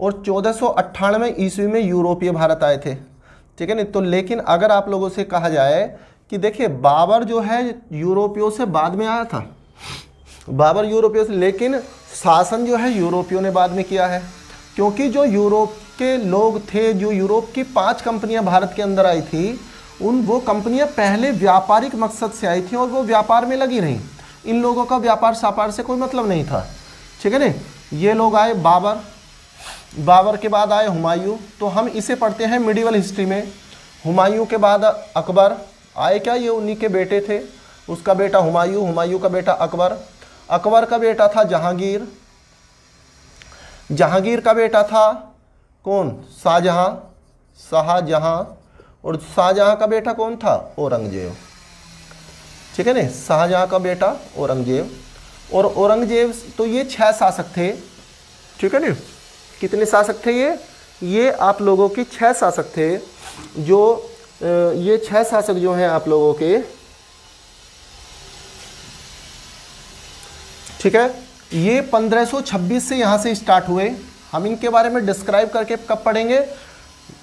और चौदह सौ ईस्वी में यूरोपीय भारत आए थे। ठीक है नहीं तो लेकिन अगर आप लोगों से कहा जाए कि देखिए, बाबर जो है, यूरोपियों से बाद में आया था। बाबर यूरोपियों से, लेकिन शासन जो है, यूरोपियों ने बाद में किया है। क्योंकि जो यूरोप के लोग थे, जो यूरोप की पाँच कंपनियाँ भारत के अंदर आई थी, उन, वो कंपनियाँ पहले व्यापारिक मकसद से आई थी और वो व्यापार में लगी रहीं। इन लोगों का व्यापार सापार से कोई मतलब नहीं था। ठीक है ना? ये लोग आए बाबर बाबर के बाद आए हुमायूं तो हम इसे पढ़ते हैं मिडिवल हिस्ट्री में। हुमायूं के बाद अकबर, आए क्या ये उन्हीं के बेटे थे? उसका बेटा हुमायूं हुमायूं का बेटा अकबर। अकबर का बेटा था जहांगीर। जहांगीर का बेटा था कौन? शाहजहां शाहजहां। और शाहजहां का बेटा कौन था? औरंगज़ेब। ठीक है ना? शाहजहां का बेटा औरंगज़ेब। और औरंगज़ेब तो ये छह शासक थे। ठीक है ना? कितने शासक थे ये? ये आप लोगों के छह शासक थे, जो ये छह शासक जो हैं आप लोगों के। ठीक है? ये 1526 से यहाँ से स्टार्ट हुए। हम इनके बारे में डिस्क्राइब करके कब पढ़ेंगे?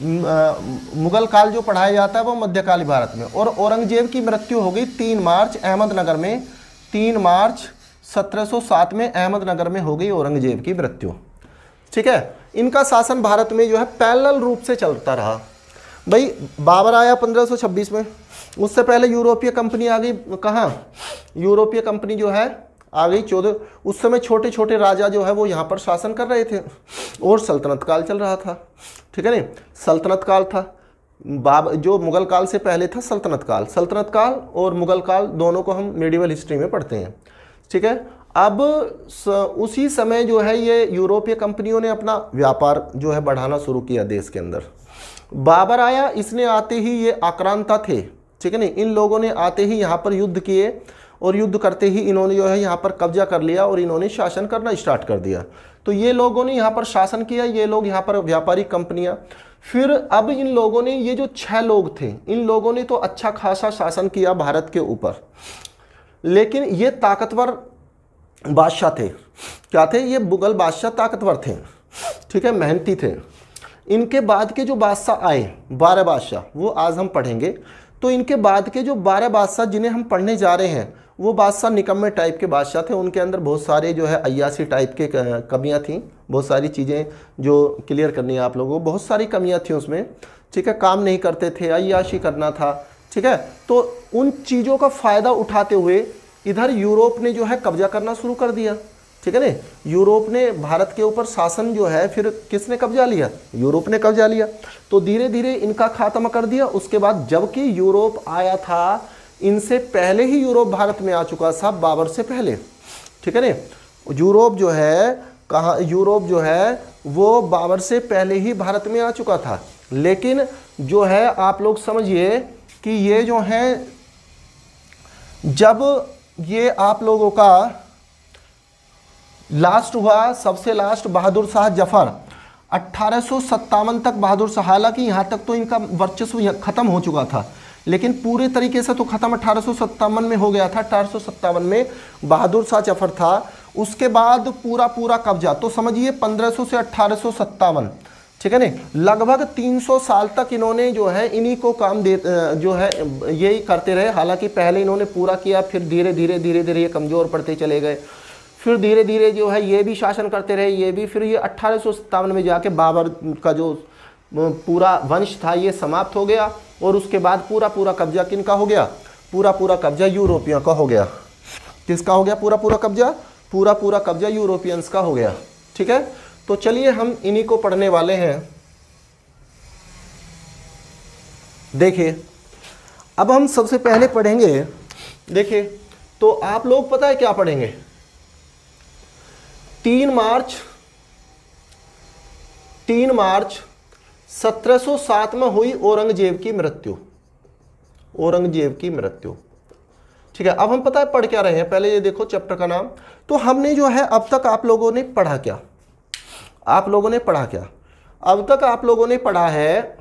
मुगल काल जो पढ़ाया जाता है वो मध्यकाली भारत में। और औरंगज़ेब की मृत्यु हो गई तीन मार्च अहमदनगर में। तीन मार्च 1707 में अहमदनगर में हो गई औरंगज़ेब की मृत्यु। ठीक है? इनका शासन भारत में जो है पैरेलल रूप से चलता रहा। भाई, बाबर आया 1526 में। उससे पहले यूरोपीय कंपनी आ गई। कहाँ? यूरोपीय कंपनी जो है, आ गई चौदह। उस समय छोटे छोटे राजा जो है, वो यहाँ पर शासन कर रहे थे। और सल्तनत काल चल रहा था। ठीक है नहीं? सल्तनत काल था। बाब, जो मुगल काल से पहले था, सल्तनत काल। सल्तनत काल और मुगल काल दोनों को हम मेडिवल हिस्ट्री में पढ़ते हैं। ठीक है? अब उसी समय जो है ये यूरोपीय कंपनियों ने अपना व्यापार जो है बढ़ाना शुरू किया देश के अंदर। बाबर आया, इसने आते ही ये आक्रांता थे, ठीक है नहीं? इन लोगों ने आते ही यहाँ पर युद्ध किए और युद्ध करते ही इन्होंने जो है यहाँ पर कब्जा कर लिया और इन्होंने शासन करना स्टार्ट कर दिया। तो ये लोगों ने यहाँ पर शासन किया, ये लोग यहाँ पर व्यापारिक कंपनियाँ। फिर अब इन लोगों ने, ये जो छह लोग थे, इन लोगों ने तो अच्छा खासा शासन किया भारत के ऊपर। लेकिन ये ताकतवर बादशाह थे। क्या थे? ये मुगल बादशाह ताकतवर थे। ठीक है? मेहनती थे। इनके बाद के जो बादशाह आए, बारह बादशाह, वो आज हम पढ़ेंगे। तो इनके बाद के जो बारह बादशाह जिन्हें हम पढ़ने जा रहे हैं, वो बादशाह निकम्मे टाइप के बादशाह थे। उनके अंदर बहुत सारे जो है अयासी टाइप के कमियाँ थी। बहुत सारी चीज़ें जो क्लियर करनी है आप लोगों को। बहुत सारी कमियाँ थी उसमें। ठीक है? काम नहीं करते थे अयाशी करना था। ठीक है? तो उन चीज़ों का फ़ायदा उठाते हुए इधर यूरोप ने जो है कब्जा करना शुरू कर दिया, ठीक है ना? यूरोप ने भारत के ऊपर शासन जो है फिर किसने कब्जा लिया? यूरोप ने कब्जा लिया। तो धीरे धीरे इनका खात्मा कर दिया। उसके बाद जबकि यूरोप आया था, इनसे पहले ही यूरोप भारत में आ चुका था, बाबर से पहले, ठीक है ना? यूरोप जो है, कहा, यूरोप जो है, वो बाबर से पहले ही भारत में आ चुका था। लेकिन जो है, आप लोग समझिए कि ये जो है, जब ये आप लोगों का लास्ट हुआ सबसे लास्ट बहादुर शाह ज़फ़र। अट्ठारह तक बहादुर शाह, हालाँकि यहाँ तक तो इनका वर्चस्व खत्म हो चुका था, लेकिन पूरे तरीके से तो खत्म अठारह में हो गया था अठारह में बहादुर शाह ज़फ़र था। उसके बाद पूरा पूरा कब्जा तो समझिए 1500 से अट्ठारह ठीक है ना लगभग 300 साल तक इन्होंने जो है, इन्हीं को काम दे जो है, यही करते रहे। हालाँकि पहले इन्होंने पूरा किया, फिर धीरे धीरे धीरे धीरे ये कमज़ोर पड़ते चले गए। फिर धीरे धीरे जो है, ये भी शासन करते रहे, ये भी। फिर ये अट्ठारह में जाके बाबर का जो पूरा वंश था, ये समाप्त हो गया और उसके बाद पूरा पूरा कब्जा किनका हो गया? पूरा पूरा कब्जा यूरोपियों का हो गया। किसका हो गया पूरा पूरा कब्जा? पूरा पूरा कब्जा यूरोपियंस का हो गया। ठीक है? तो चलिए हम इन्हीं को पढ़ने वाले हैं। देखिए, अब हम सबसे पहले पढ़ेंगे। देखिए तो आप लोग पता है क्या पढ़ेंगे? तीन मार्च तीन मार्च 1707 में हुई औरंगज़ेब की मृत्यु। औरंगज़ेब की मृत्यु। ठीक है, अब हम पता है पढ़ क्या रहे हैं? पहले ये देखो, चैप्टर का नाम। तो हमने जो है, अब तक आप लोगों ने पढ़ा क्या? आप लोगों ने पढ़ा क्या? अब तक आप लोगों ने पढ़ा है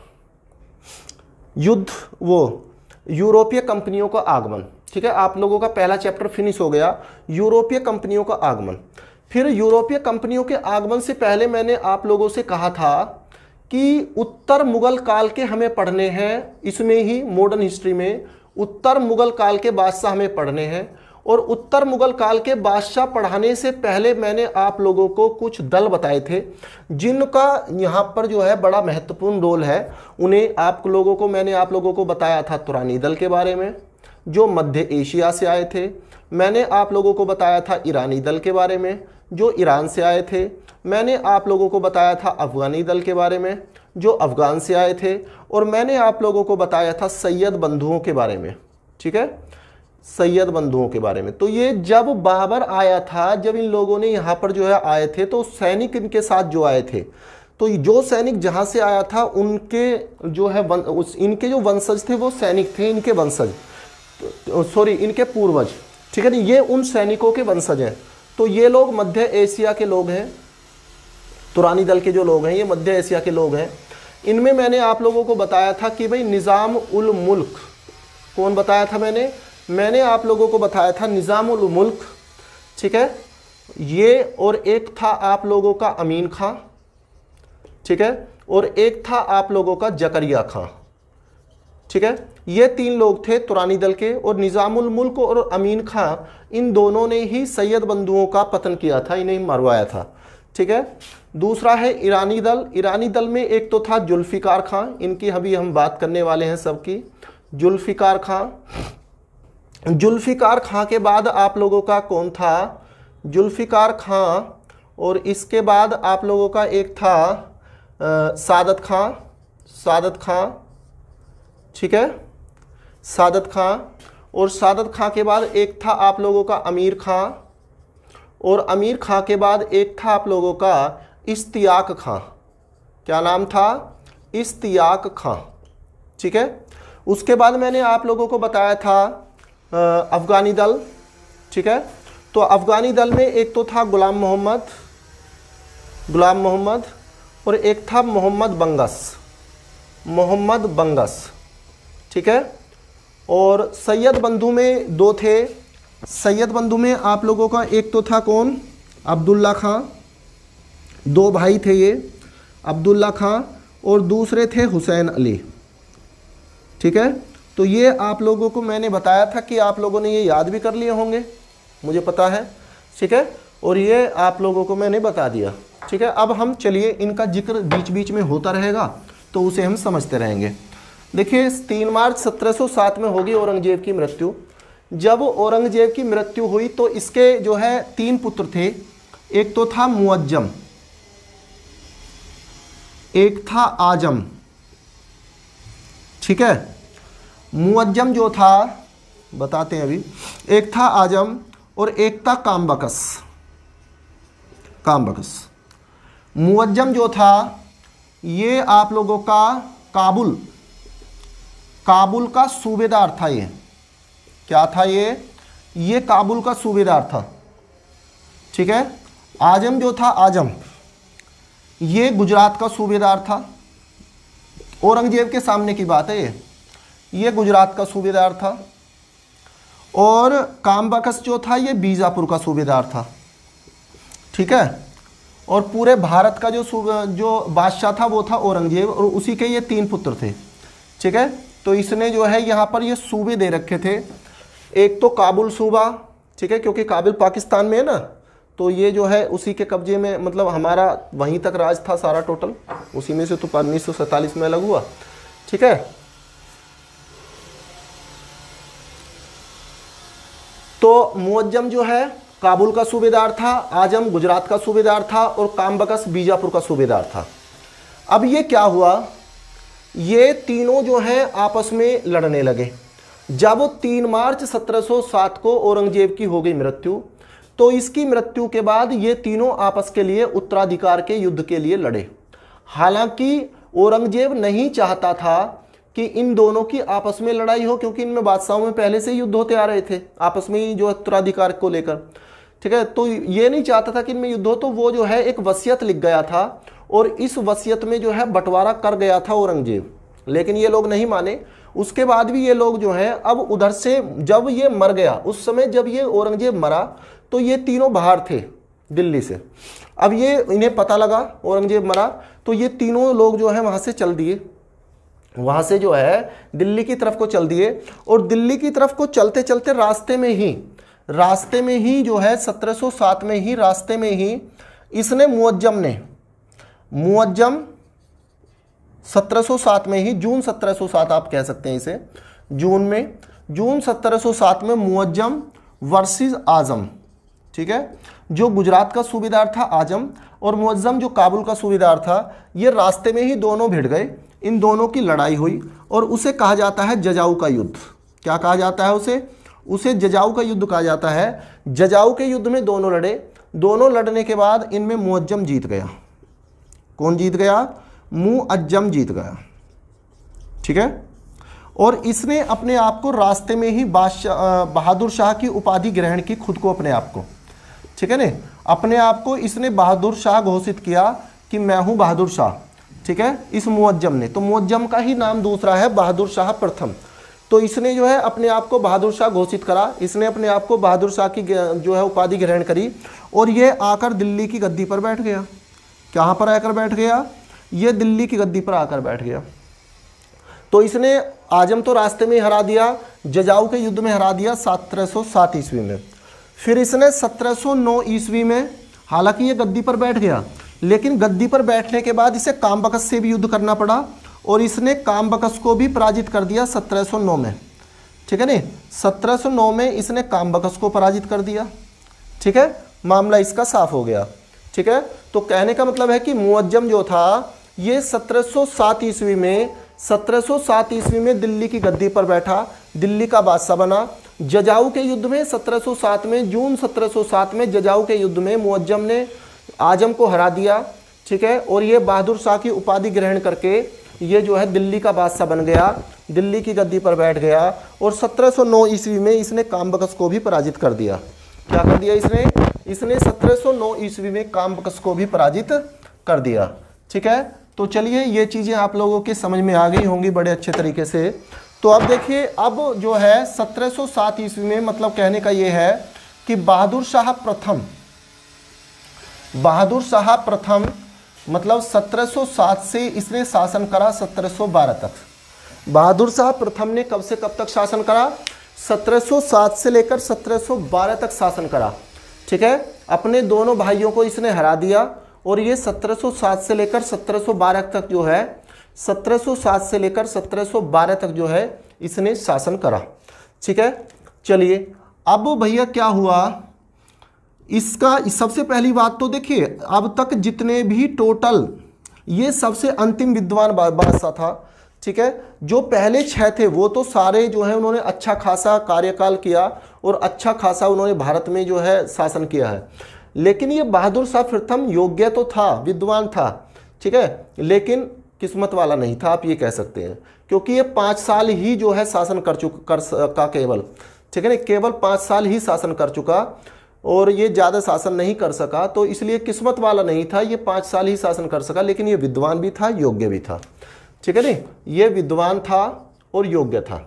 युद्ध, वो यूरोपीय कंपनियों का आगमन, ठीक है? आप लोगों का पहला चैप्टर फिनिश हो गया, यूरोपीय कंपनियों का आगमन। फिर यूरोपीय कंपनियों के आगमन से पहले मैंने आप लोगों से कहा था कि उत्तर मुगल काल के हमें पढ़ने हैं, इसमें ही मॉडर्न हिस्ट्री में उत्तर मुगल काल के बादशाह हमें पढ़ने हैं। और उत्तर मुगल काल के बादशाह पढ़ाने से पहले मैंने आप लोगों को कुछ दल बताए थे, जिनका यहाँ पर जो है बड़ा महत्वपूर्ण रोल है। उन्हें आप लोगों को, मैंने आप लोगों को बताया था तुरानी दल के बारे में, जो मध्य एशिया से आए थे। मैंने आप लोगों को बताया था ईरानी दल के बारे में, जो ईरान से आए थे। मैंने आप लोगों को बताया था अफगानी दल के बारे में, जो अफगान से आए थे। और मैंने आप लोगों को बताया था सैयद बंधुओं के बारे में, ठीक है? सैयद बंधुओं के बारे में। तो ये जब बाबर आया था जब इन लोगों ने यहाँ पर जो है आए थे तो सैनिक इनके साथ जो आए थे तो जो सैनिक जहाँ से आया था उनके जो है वन, उस इनके जो वंशज थे वो सैनिक थे इनके वंशज। सॉरी इनके पूर्वज ठीक है ना? ये उन सैनिकों के वंशज हैं। तो ये लोग मध्य एशिया के लोग हैं तुरानी दल के जो लोग हैं ये मध्य एशिया के लोग हैं। इनमें मैंने आप लोगों को बताया था कि भाई निज़ाम उल मुल्क कौन बताया था मैंने? मैंने आप लोगों को बताया था निज़ाम उल मुल्क, ठीक है? ये और एक था आप लोगों का अमीन खां, ठीक है? और एक था आप लोगों का जकरिया खां, ठीक है? ये तीन लोग थे तुरानी दल के और निज़ामुल मुल्क और अमीन खां, इन दोनों ने ही सैयद बंधुओं का पतन किया था, इन्हें मरवाया था, ठीक है? दूसरा है ईरानी दल। ईरानी दल में एक तो था जुल्फ़िकार खां, इनकी अभी हम बात करने वाले हैं सबकी। जुल्फ़िकार खां जुल्फ़िकार खां के बाद आप लोगों का कौन था? जुल्फ़िकार खां और इसके बाद आप लोगों का एक था आ, सादत खां। सादत खां ठीक है? सादत खां और सादत खां के बाद एक था आप लोगों का अमीर खां और अमीर खां के बाद एक था आप लोगों का इश्तियाक खां। क्या नाम था? इश्तियाक खां ठीक है? उसके बाद मैंने आप लोगों को बताया था अफ़गानी दल, ठीक है? तो अफ़गानी दल में एक तो था गुलाम मोहम्मद गुलाम मोहम्मद, और एक था मोहम्मद बंगस मोहम्मद बंगस, ठीक है? और सैयद बंधु में दो थे। सैयद बंधु में आप लोगों का एक तो था कौन? अब्दुल्ला खां। दो भाई थे ये, अब्दुल्ला खां, और दूसरे थे हुसैन अली, ठीक है? तो ये आप लोगों को मैंने बताया था कि आप लोगों ने ये याद भी कर लिए होंगे। मुझे पता है, ठीक है? और ये आप लोगों को मैंने बता दिया, ठीक है? अब हम चलिए, इनका ज़िक्र बीच बीच में होता रहेगा तो उसे हम समझते रहेंगे। देखिए, तीन मार्च 1707 में होगी औरंगज़ेब की मृत्यु। जब औरंगज़ेब की मृत्यु हुई तो इसके जो है तीन पुत्र थे। एक तो था मुअज्जम, एक था आज़म, ठीक है? मुअज्जम जो था, बताते हैं अभी, एक था आज़म और एक था कामबकस। कामबकस। मुअज्जम जो था, ये आप लोगों का काबुल काबुल का सूबेदार था ये। क्या था ये? ये काबुल का सूबेदार था। ठीक है? आज़म जो था, आज़म। ये गुजरात का सूबेदार था। औरंगज़ेब के सामने की बात है ये। ये गुजरात का सूबेदार था। और कामबकस जो था, ये बीजापुर का सूबेदार था। ठीक है? और पूरे भारत का जो जो बादशाह था, वो था औरंगज़ेब, और उसी के ये तीन पुत्र थे। ठीक है? तो इसने जो है, यहाँ पर ये सूबे दे रखे थे। एक तो काबुल सूबा, ठीक है? क्योंकि काबिल पाकिस्तान में है ना तो ये जो है, उसी के कब्जे में मतलब हमारा वहीं तक राज था सारा टोटल उसी में से तो उन्नीस सौ सैंतालीस में अलग हुआ। ठीक है? तो मुअज्जम जो है, काबुल का सूबेदार था, आज़म गुजरात का सूबेदार था और कामबकस बीजापुर का सूबेदार था। अब ये क्या हुआ? ये तीनों जो हैं, आपस में लड़ने लगे। जब तीन मार्च 1707 को औरंगज़ेब की हो गई मृत्यु तो इसकी मृत्यु के बाद ये तीनों आपस के लिए उत्तराधिकार के युद्ध के लिए लड़े। हालाँकि औरंगज़ेब नहीं चाहता था कि इन दोनों की आपस में लड़ाई हो, क्योंकि इनमें बादशाहों में पहले से युद्ध होते आ रहे थे, आपस में ही जो उत्तराधिकार को लेकर। ठीक है? तो ये नहीं चाहता था कि इनमें युद्ध हो तो वो जो है एक वसीयत लिख गया था, और इस वसीयत में जो है बंटवारा कर गया था औरंगज़ेब। लेकिन ये लोग नहीं माने। उसके बाद भी ये लोग जो हैं, अब उधर से जब ये मर गया, उस समय जब ये औरंगज़ेब मरा तो ये तीनों बाहर थे, दिल्ली से। अब ये, इन्हें पता लगा, औरंगज़ेब मरा तो ये तीनों लोग जो है वहाँ से चल दिए। वहाँ से जो है, दिल्ली की तरफ़ को चल दिए। और दिल्ली की तरफ़ को चलते चलते रास्ते में ही, रास्ते में ही जो है 1707 में ही, रास्ते में ही इसने मुअज्जम ने, मुअज्जम 1707 में ही, जून 1707 आप कह सकते हैं इसे, जून में, जून 1707 में मुअज्जम वर्सेस आज़म, ठीक है? जो गुजरात का सूबेदार था आज़म, और मुअज्जम जो काबुल का सूबेदार था, ये रास्ते में ही दोनों भिड़ गए। इन दोनों की लड़ाई हुई और उसे कहा जाता है जजाऊ का युद्ध। क्या कहा जाता है उसे? उसे जजाऊ का युद्ध कहा जाता है। जजाऊ के युद्ध में दोनों लड़े। दोनों लड़ने के बाद इनमें मुअज्जम जीत गया। कौन जीत गया? मुअज्जम जीत गया। ठीक है? और इसने अपने आप को रास्ते में ही बादशाह बहादुर शाह की उपाधि ग्रहण की खुद को अपने आप को। ठीक है ना? अपने आप को इसने बहादुर शाह घोषित किया कि मैं हूँ बहादुर शाह। ठीक है? इस मुअज्जम ने। तो मुअज्जम का ही नाम दूसरा है बहादुर शाह प्रथम। तो इसने जो है अपने आप को बहादुर शाह घोषित करा। इसने अपने आप को बहादुर शाह की जो है उपाधि ग्रहण करी और ये आकर दिल्ली की गद्दी पर बैठ गया। कहाँ पर आकर बैठ गया? ये दिल्ली की गद्दी पर आकर बैठ गया। तो इसने आज़म तो रास्ते में हरा दिया, जजाऊ के युद्ध में हरा दिया सत्रह सौ सात ईस्वी में। फिर इसने सत्रह सौ नौ ईस्वी में, हालाँकि ये गद्दी पर बैठ गया लेकिन गद्दी पर बैठने के बाद इसे काम बकस से भी युद्ध करना पड़ा और इसने काम बकस को भी पराजित कर दिया 1709 में। ठीक है नहीं? 1709 में इसने कामबकस को पराजित कर दिया। ठीक है? मामला इसका साफ़ हो गया। ठीक है? तो कहने का मतलब है कि मुअज्जम जो था, ये 1707 ईस्वी में 1707 ईस्वी में दिल्ली की गद्दी पर बैठा, दिल्ली का बादशाह बना। जजाऊ के युद्ध में 1707 में, जून 1707 में जजाऊ के युद्ध में मुअज्जम ने आज़म को हरा दिया, ठीक है? और ये बहादुर शाह की उपाधि ग्रहण करके ये जो है दिल्ली का बादशाह बन गया, दिल्ली की गद्दी पर बैठ गया और 1709 ईस्वी में इसने कामबकस को भी पराजित कर दिया। क्या कर दिया इसने? इसने 1709 ईस्वी में कामबकस को भी पराजित कर दिया, ठीक है? तो चलिए, ये चीज़ें आप लोगों के समझ में आ गई होंगी बड़े अच्छे तरीके से। तो अब देखिए, अब जो है 1707 ईस्वी में मतलब कहने का ये है कि बहादुर शाह प्रथम बहादुर शाह प्रथम मतलब 1707 से इसने शासन करा 1712 तक। बहादुर शाह प्रथम ने कब से कब तक शासन करा? 1707 से लेकर 1712 तक शासन करा। ठीक है? अपने दोनों भाइयों को इसने हरा दिया, और ये 1707 से लेकर 1712 तक जो है 1707 से लेकर 1712 तक जो है, इसने शासन करा। ठीक है? चलिए, अब भैया क्या हुआ? इसका सबसे पहली बात तो देखिए, अब तक जितने भी टोटल ये सबसे अंतिम विद्वान बादशाह था, ठीक है? जो पहले छह थे, वो तो सारे जो है उन्होंने अच्छा खासा कार्यकाल किया और अच्छा खासा उन्होंने भारत में जो है शासन किया है। लेकिन ये बहादुर शाह प्रथम योग्य तो था, विद्वान था, ठीक है? लेकिन किस्मत वाला नहीं था, आप ये कह सकते हैं, क्योंकि ये पाँच साल ही जो है शासन कर चुका, कर का केवल, ठीक है ना? केवल पाँच साल ही शासन कर चुका। और ये ज़्यादा शासन नहीं कर सका तो इसलिए किस्मत वाला नहीं था, ये पाँच साल ही शासन कर सका, लेकिन ये विद्वान भी था, योग्य भी था। ठीक है नहीं ये विद्वान था और योग्य था,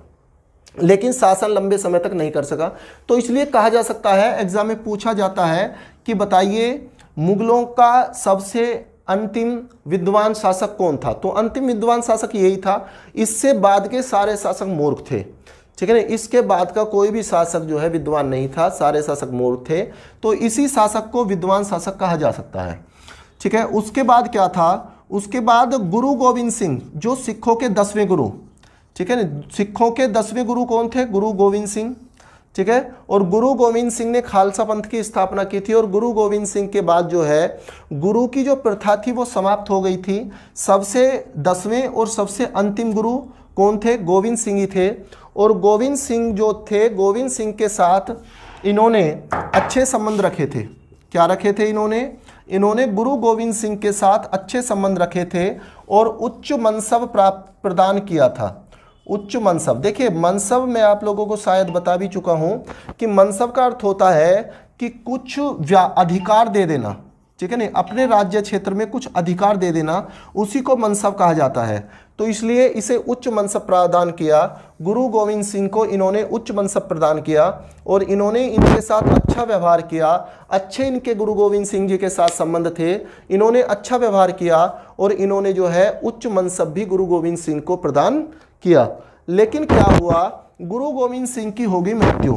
लेकिन शासन लंबे समय तक नहीं कर सका। तो इसलिए कहा जा सकता है, एग्ज़ाम में पूछा जाता है कि बताइए, मुगलों का सबसे अंतिम विद्वान शासक कौन था? तो अंतिम विद्वान शासक यही था, इससे बाद के सारे शासक मूर्ख थे। ठीक है ना? इसके बाद का कोई भी शासक जो है विद्वान नहीं था, सारे शासक मूर्ख थे। तो इसी शासक को विद्वान शासक कहा जा सकता है। ठीक है? उसके बाद क्या था? उसके बाद गुरु गोविंद सिंह, जो सिखों के दसवें गुरु। ठीक है ना? सिखों के दसवें गुरु कौन थे? गुरु गोविंद सिंह। ठीक है? और गुरु गोविंद सिंह ने खालसा पंथ की स्थापना की थी और गुरु गोविंद सिंह के बाद जो है, गुरु की जो प्रथा थी वो समाप्त हो गई थी। सबसे दसवें और सबसे अंतिम गुरु कौन थे? गोविंद सिंह ही थे। और गोविंद सिंह जो थे, गोविंद सिंह के साथ इन्होंने अच्छे संबंध रखे थे। क्या रखे थे इन्होंने? इन्होंने गुरु गोविंद सिंह के साथ अच्छे संबंध रखे थे और उच्च मनसब प्राप्त प्रदान किया था। उच्च मनसब देखिए मनसब मैं आप लोगों को शायद बता भी चुका हूँ कि मनसब का अर्थ होता है कि कुछ अधिकार दे देना। ठीक है नहीं? अपने राज्य क्षेत्र में कुछ अधिकार दे देना, उसी को मनसब कहा जाता है। तो इसलिए इसे उच्च मनसब प्रदान किया। गुरु गोविंद सिंह को इन्होंने उच्च मनसब प्रदान किया और इन्होंने इनके साथ अच्छा व्यवहार किया। अच्छे इनके गुरु गोविंद सिंह जी के साथ संबंध थे। इन्होंने अच्छा व्यवहार किया और इन्होंने जो है उच्च मनसब भी गुरु गोविंद सिंह को प्रदान किया। लेकिन क्या हुआ? गुरु गोविंद सिंह की होगी मृत्यु।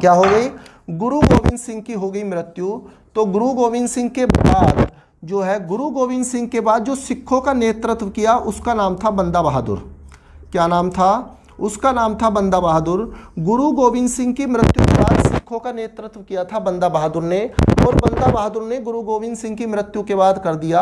क्या हो गई? गुरु गोविंद सिंह की हो गई मृत्यु। तो गुरु गोविंद सिंह के बाद जो है, गुरु गोविंद सिंह के बाद जो सिखों का नेतृत्व किया, उसका नाम था बंदा बहादुर। क्या नाम था? उसका नाम था बंदा बहादुर। गुरु गोविंद सिंह की मृत्यु के बाद सिखों का नेतृत्व किया था बंदा बहादुर ने, और बंदा बहादुर ने गुरु गोविंद सिंह की मृत्यु के बाद कर दिया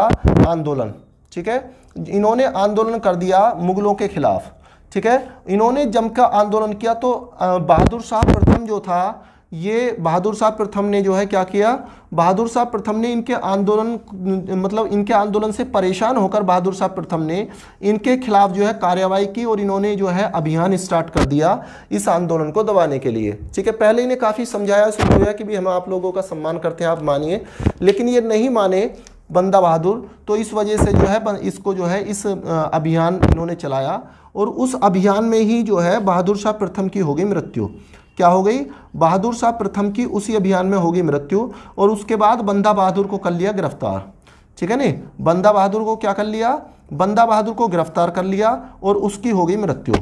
आंदोलन। ठीक है? इन्होंने आंदोलन कर दिया मुगलों के खिलाफ। ठीक है? इन्होंने जमकर आंदोलन किया तो बहादुर शाह प्रथम जो था ये बहादुर साहब प्रथम ने जो है क्या किया? बहादुर साहब प्रथम ने इनके आंदोलन मतलब इनके आंदोलन से परेशान होकर बहादुर साहब प्रथम ने इनके खिलाफ जो है कार्यवाही की और इन्होंने जो है अभियान स्टार्ट कर दिया इस आंदोलन को दबाने के लिए। ठीक है, पहले इन्हें काफ़ी समझाया समझाया कि भी हम आप लोगों का सम्मान करते हैं, आप मानिए, लेकिन ये नहीं माने बंदा बहादुर। तो इस वजह से जो है इसको जो है, इस अभियान इन्होंने चलाया और उस अभियान में ही जो है बहादुर शाह प्रथम की हो गई मृत्यु। क्या हो गई? बहादुर शाह प्रथम की उसी अभियान में होगी मृत्यु और उसके बाद बंदा बहादुर को कर लिया गिरफ़्तार। ठीक है नहीं बंदा बहादुर को क्या कर लिया? बंदा बहादुर को गिरफ़्तार कर लिया और उसकी हो गई मृत्यु।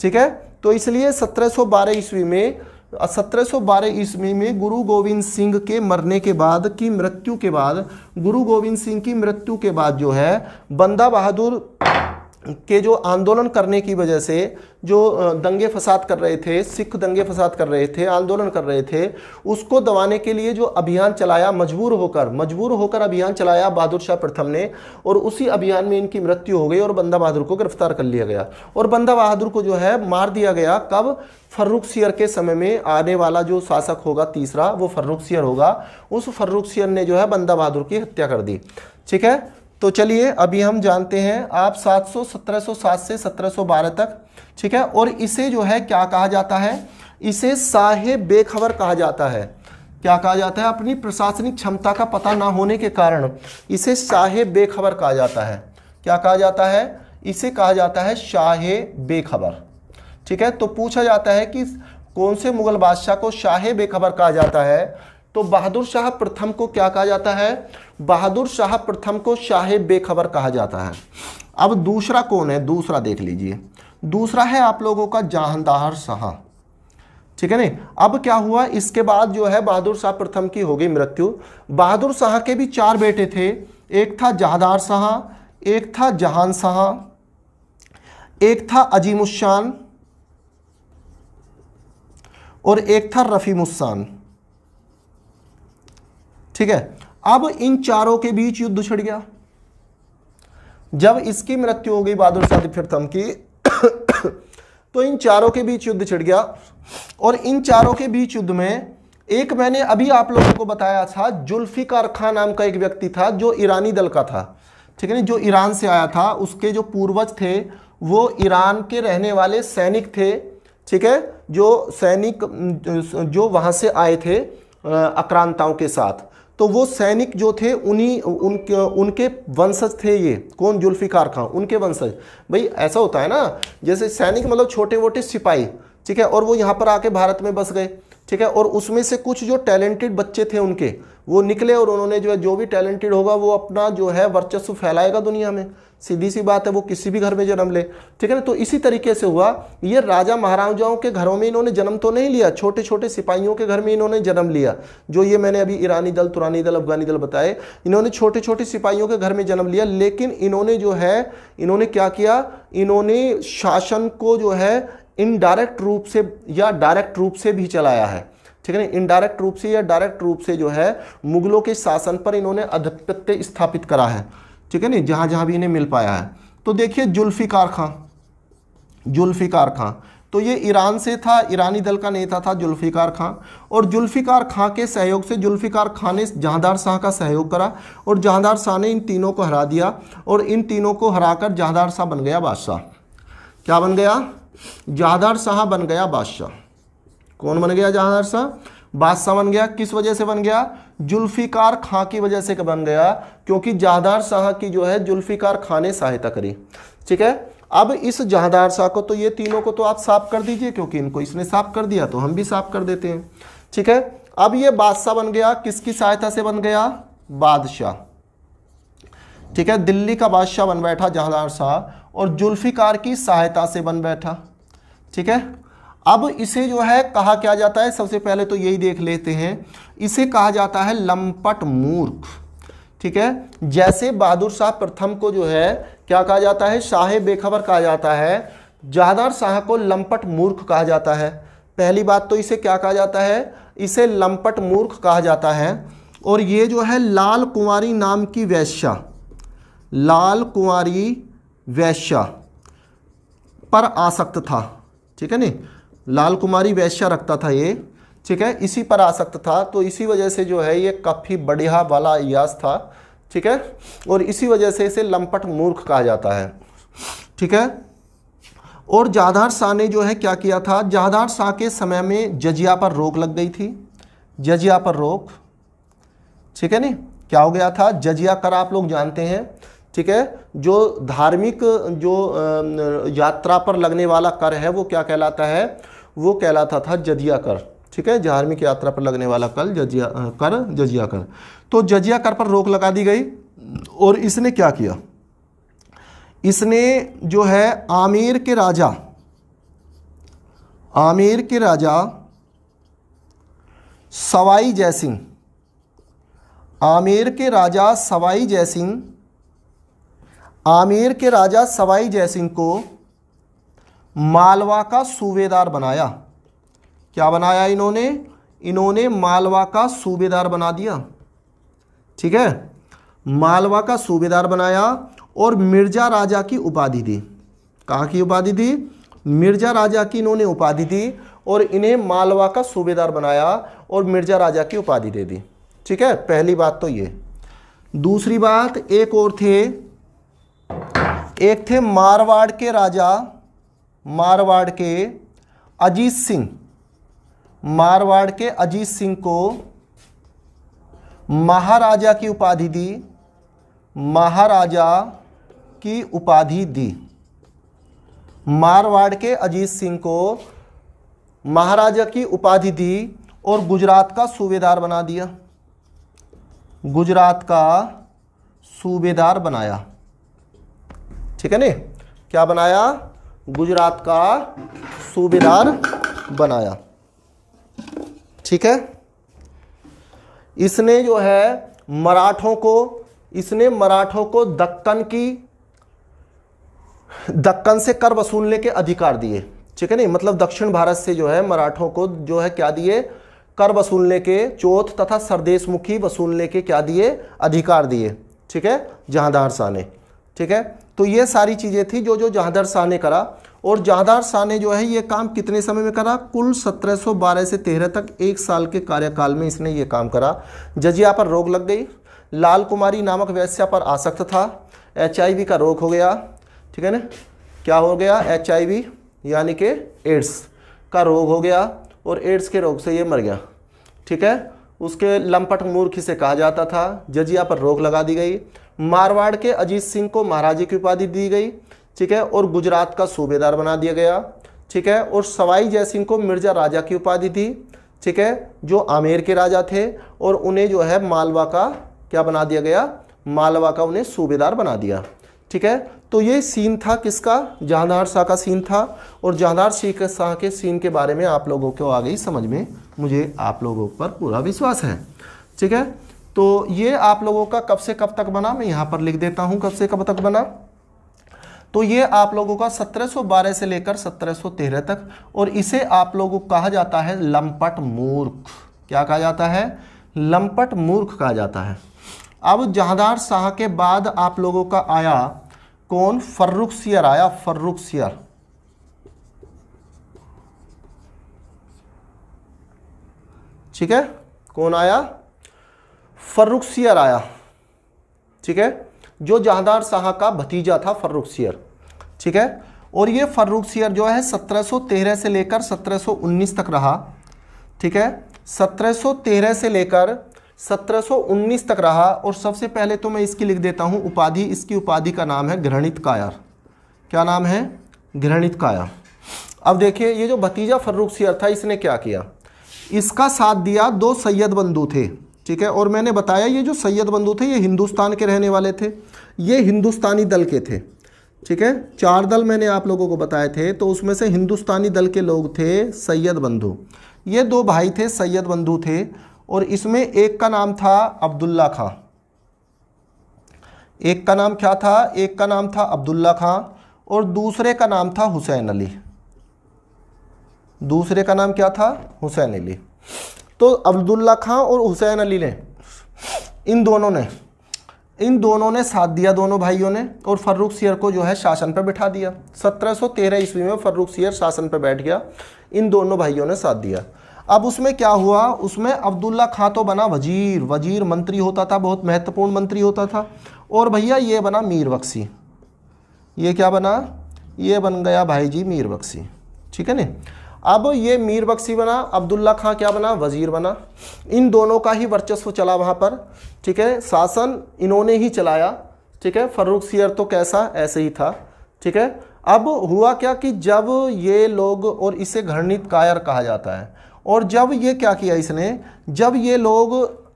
ठीक है? तो इसलिए 1712 ईस्वी में 1712 ईस्वी में गुरु गोविंद सिंह के मरने के बाद की मृत्यु के बाद, गुरु गोविंद सिंह की मृत्यु के बाद जो है, बंदा बहादुर के जो आंदोलन करने की वजह से जो दंगे फसाद कर रहे थे, सिख दंगे फसाद कर रहे थे, आंदोलन कर रहे थे, उसको दबाने के लिए जो अभियान चलाया, मजबूर होकर मजबूर होकर अभियान चलाया बहादुर शाह प्रथम ने और उसी अभियान में इनकी मृत्यु हो गई और बंदा बहादुर को गिरफ़्तार कर लिया गया। और बंदा बहादुर को जो है मार दिया गया। कब? फर्रुख सियर के समय में आने वाला जो शासक होगा तीसरा, वो फर्रुख सियर होगा। उस फर्रुख सियर ने जो है बंदा बहादुर की हत्या कर दी। ठीक है? तो चलिए, अभी हम जानते हैं आप 700 1707 से 1712 तक, ठीक है? और इसे जो है क्या कहा जाता है? इसे साहे बेखबर कहा जाता है। क्या कहा जाता है? अपनी प्रशासनिक क्षमता का पता ना होने के कारण इसे शाहे बेखबर कहा जाता है। क्या कहा जाता है? इसे कहा जाता है शाहे बेखबर। ठीक है? तो पूछा जाता है कि कौन से मुगल बादशाह को शाहे बेखबर कहा जाता है? तो बहादुर शाह प्रथम को क्या कहा जाता है? बहादुर शाह प्रथम को शाह बेखबर कहा जाता है। अब दूसरा कौन है? दूसरा देख लीजिए। दूसरा है आप लोगों का जहांदार शाह। ठीक है नहीं? अब क्या हुआ? इसके बाद जो है बहादुर शाह प्रथम की हो गई मृत्यु। बहादुर शाह के भी चार बेटे थे। एक था जहादार शाह, एक था जहान शाह, एक था अजीमुशान और एक था रफ़ीमुस्सान ठीक है? अब इन चारों के बीच युद्ध छिड़ गया। जब इसकी मृत्यु हो गई बहादुर शाह प्रथम की तो इन चारों के बीच युद्ध छिड़ गया। और इन चारों के बीच युद्ध में एक मैंने अभी आप लोगों को बताया था, जुल्फिकार खान नाम का एक व्यक्ति था जो ईरानी दल का था। ठीक है ना? जो ईरान से आया था, उसके जो पूर्वज थे, वो ईरान के रहने वाले सैनिक थे। ठीक है? जो सैनिक, जो वहाँ से आए थे आक्रांताओं के साथ। तो वो सैनिक जो थे, उन्हीं, उनके उनके वंशज थे ये। कौन? जुल्फिकार खां, उनके वंशज। भाई, ऐसा होता है ना, जैसे सैनिक मतलब छोटे मोटे सिपाही, ठीक है? और वो यहाँ पर आके भारत में बस गए, ठीक है? और उसमें से कुछ जो टैलेंटेड बच्चे थे उनके वो निकले और उन्होंने जो है, जो भी टैलेंटेड होगा, वो अपना जो है वर्चस्व फैलाएगा दुनिया में। सीधी सी बात है, वो किसी भी घर में जन्म ले। ठीक है ना? तो इसी तरीके से हुआ, ये राजा महाराजाओं के घरों में इन्होंने जन्म तो नहीं लिया छोटे छोटे सिपाहियों के घर में इन्होंने जन्म लिया, जो ये मैंने अभी ईरानी दल, तुरानी दल, अफगानी दल बताए, इन्होंने छोटे छोटे सिपाहियों के घर में जन्म लिया, लेकिन इन्होंने जो है, इन्होंने क्या किया? इन्होंने शासन को जो है इनडायरेक्ट रूप से या डायरेक्ट रूप से भी चलाया है। ठीक है ना? इनडायरेक्ट रूप से या डायरेक्ट रूप से जो है, मुगलों के शासन पर इन्होंने आधिपत्य स्थापित करा है। ठीक है नहीं जहाँ जहाँ भी इन्हें मिल पाया है। तो देखिए जुल्फिकार खां जुल्फिकार खां तो ये ईरान से था, ईरानी दल का नेता था जुल्फिकार खां और जुल्फिकार खां के सहयोग से जुल्फिकार खां ने जहांदार शाह का सहयोग करा और जहांदार शाह ने इन तीनों को हरा दिया और इन तीनों को हराकर जहांदार शाह बन गया बादशाह। क्या बन गया? जहादार शाह बन गया बादशाह। कौन बन गया जहांदार शाह बादशाह बन गया। किस वजह से बन गया? जुल्फिकार खां की वजह से बन गया, क्योंकि जहादार शाह की जो है जुल्फिकार खां ने सहायता करी। ठीक है? अब इस जहादार शाह को तो ये तीनों को तो आप साफ़ कर दीजिए, क्योंकि इनको इसने साफ़ कर दिया तो हम भी साफ़ कर देते हैं। ठीक है? अब ये बादशाह बन गया। किसकी सहायता से बन गया? बादशाह। ठीक है? दिल्ली का बादशाह बन बैठा जहादार शाह, और जुल्फिकार की सहायता से बन बैठा। ठीक है? अब इसे जो है कहा क्या जाता है? सबसे पहले तो यही देख लेते हैं। इसे कहा जाता है लंपट मूर्ख। ठीक है? जैसे बहादुर शाह प्रथम को जो है, क्या कहा जाता है? शाह बेखबर कहा जाता है। जहादार शाह को लंपट मूर्ख कहा जाता है। पहली बात तो इसे क्या कहा जाता है? इसे लंपट मूर्ख कहा जाता है। और ये जो है लाल कुंवारी नाम की वैश्या। लाल कुंवारी वैश्या पर आसक्त था। ठीक है नहीं लाल कुमारी वैश्या रखता था ये, ठीक है? इसी पर आसक्त था तो इसी वजह से जो है ये काफ़ी बढ़िया वाला यास था, ठीक है? और इसी वजह से इसे लंपट मूर्ख कहा जाता है, ठीक है? और जाधार शाह ने जो है क्या किया था? जाधार शाह के समय में जजिया पर रोक लग गई थी, जजिया पर रोक, ठीक है नहीं क्या हो गया था? जजिया कर आप लोग जानते हैं, ठीक है? जो धार्मिक, जो यात्रा पर लगने वाला कर है, वो क्या कहलाता है? वो कहलाता था जजिया कर ठीक है? धार्मिक यात्रा पर लगने वाला कल जजिया कर जजिया कर तो जजिया कर पर रोक लगा दी गई और इसने क्या किया? इसने जो है आमेर के राजा, आमेर के राजा सवाई जयसिंह, आमेर के राजा सवाई जयसिंह, आमेर के राजा सवाई जयसिंह को मालवा का सूबेदार बनाया। क्या बनाया इन्होंने? इन्होंने मालवा का सूबेदार बना दिया। ठीक है? मालवा का सूबेदार बनाया और मिर्ज़ा राजा की उपाधि दी। कहाँ की उपाधि दी? मिर्ज़ा राजा की इन्होंने उपाधि दी और इन्हें मालवा का सूबेदार बनाया और मिर्ज़ा राजा की उपाधि दे दी। ठीक है? पहली बात तो ये। दूसरी बात एक और थे। एक थे मारवाड़ के राजा। मारवाड़ के अजीत सिंह। मारवाड़ के अजीत सिंह को महाराजा की उपाधि दी, महाराजा की उपाधि दी। मारवाड़ के अजीत सिंह को महाराजा की उपाधि दी और गुजरात का सूबेदार बना दिया। गुजरात का सूबेदार बनाया। ठीक है नहीं क्या बनाया? गुजरात का सूबेदार बनाया। ठीक है? इसने जो है मराठों को, इसने मराठों को दक्कन की, दक्कन से कर वसूलने के अधिकार दिए। ठीक है नहीं? मतलब दक्षिण भारत से जो है मराठों को जो है क्या दिए? कर वसूलने के चौथ तथा सरदेश मुखी वसूलने के क्या दिए? अधिकार दिए। ठीक है? जहांदार शाह ने ठीक है? तो ये सारी चीज़ें थी जो जो जहांदार शाह ने करा। और जहादार शाह ने जो है, ये काम कितने समय में करा? कुल 1712 से 13 तक एक साल के कार्यकाल में इसने ये काम करा। जजिया पर रोग लग गई। लाल कुमारी नामक वैश्या पर आसक्त था। एचआईवी का रोग हो गया। ठीक है ना? क्या हो गया? एच यानी कि एड्स का रोग हो गया। और एड्स के रोग से ये मर गया। ठीक है? उसके लंपट मूर्ख से कहा जाता था। जजिया पर रोक लगा दी गई। मारवाड़ के अजीत सिंह को महाराजे की उपाधि दी गई, ठीक है, और गुजरात का सूबेदार बना दिया गया, ठीक है, और सवाई जय सिंह को मिर्ज़ा राजा की उपाधि दी, ठीक है, जो आमेर के राजा थे, और उन्हें जो है मालवा का क्या बना दिया गया, मालवा का उन्हें सूबेदार बना दिया, ठीक है तो ये सीन था किसका जहानार शाह का सीन था, और जहानार शाह के सीन के बारे में आप लोगों को आ गई समझ में मुझे आप लोगों पर पूरा विश्वास है, ठीक है तो ये आप लोगों का कब से कब तक बना? मैं यहाँ पर लिख देता हूँ कब से कब तक बना। तो ये आप लोगों का 1712 से लेकर 1713 तक, और इसे आप लोगों को कहा जाता है लंपट मूर्ख। क्या कहा जाता है? लंपट मूर्ख कहा जाता है। अब जहादार शाह के बाद आप लोगों का आया कौन? फर्रुख सियर आया, फर्रुख सियर। ठीक है? कौन आया? फर्रुख सियर आया। ठीक है? जो जहादार शाह का भतीजा था फर्रुख सियर। ठीक है? और ये फर्रुख सियर जो है 1713 से लेकर 1719 तक रहा। ठीक है? 1713 से लेकर 1719 तक रहा। और सबसे पहले तो मैं इसकी लिख देता हूँ, उपाधि, इसकी उपाधि का नाम है घृणित कायर। क्या नाम है? घृणित कायर। अब देखिए, ये जो भतीजा फर्रुख सियर था, इसने क्या किया? इसका साथ दिया दो सैयद बंधु थे। ठीक है? और मैंने बताया, ये जो सैयद बंधु थे, ये हिंदुस्तान के रहने वाले थे। ये हिंदुस्तानी दल के थे। ठीक है? चार दल मैंने आप लोगों को बताए थे तो उसमें से हिंदुस्तानी दल के लोग थे सैयद बंधु। ये दो भाई थे, सैयद बंधु थे, और इसमें एक का नाम था अब्दुल्ला खां। एक का नाम क्या था? एक का नाम था अब्दुल्ला खां, और दूसरे का नाम था हुसैन अली। दूसरे का नाम क्या था? हुसैन अली। तो अब्दुल्ला खां और हुसैन अली ने, इन दोनों ने, इन दोनों ने साथ दिया, दोनों भाइयों ने, और फर्रुख सियर को जो है शासन पर बिठा दिया। 1713 ईस्वी में फर्रुख सियर शासन पर बैठ गया, इन दोनों भाइयों ने साथ दिया। अब उसमें क्या हुआ? उसमें अब्दुल्ला खां तो बना वज़ीर वज़ीर मंत्री होता था, बहुत महत्वपूर्ण मंत्री होता था। और भैया ये बना मीर बख्शी। ये क्या बना? ये बन गया भाई जी मीर बख्शी। ठीक है ना? अब ये मीर बख्शी बना, अब्दुल्ला खां क्या बना? वज़ीर बना। इन दोनों का ही वर्चस्व चला वहाँ पर, ठीक है? शासन इन्होंने ही चलाया, ठीक है? फर्रुख सियर तो कैसा? ऐसे ही था, ठीक है? अब हुआ क्या कि जब ये लोग, और इसे घृणित कायर कहा जाता है, और जब ये क्या किया इसने? जब ये लोग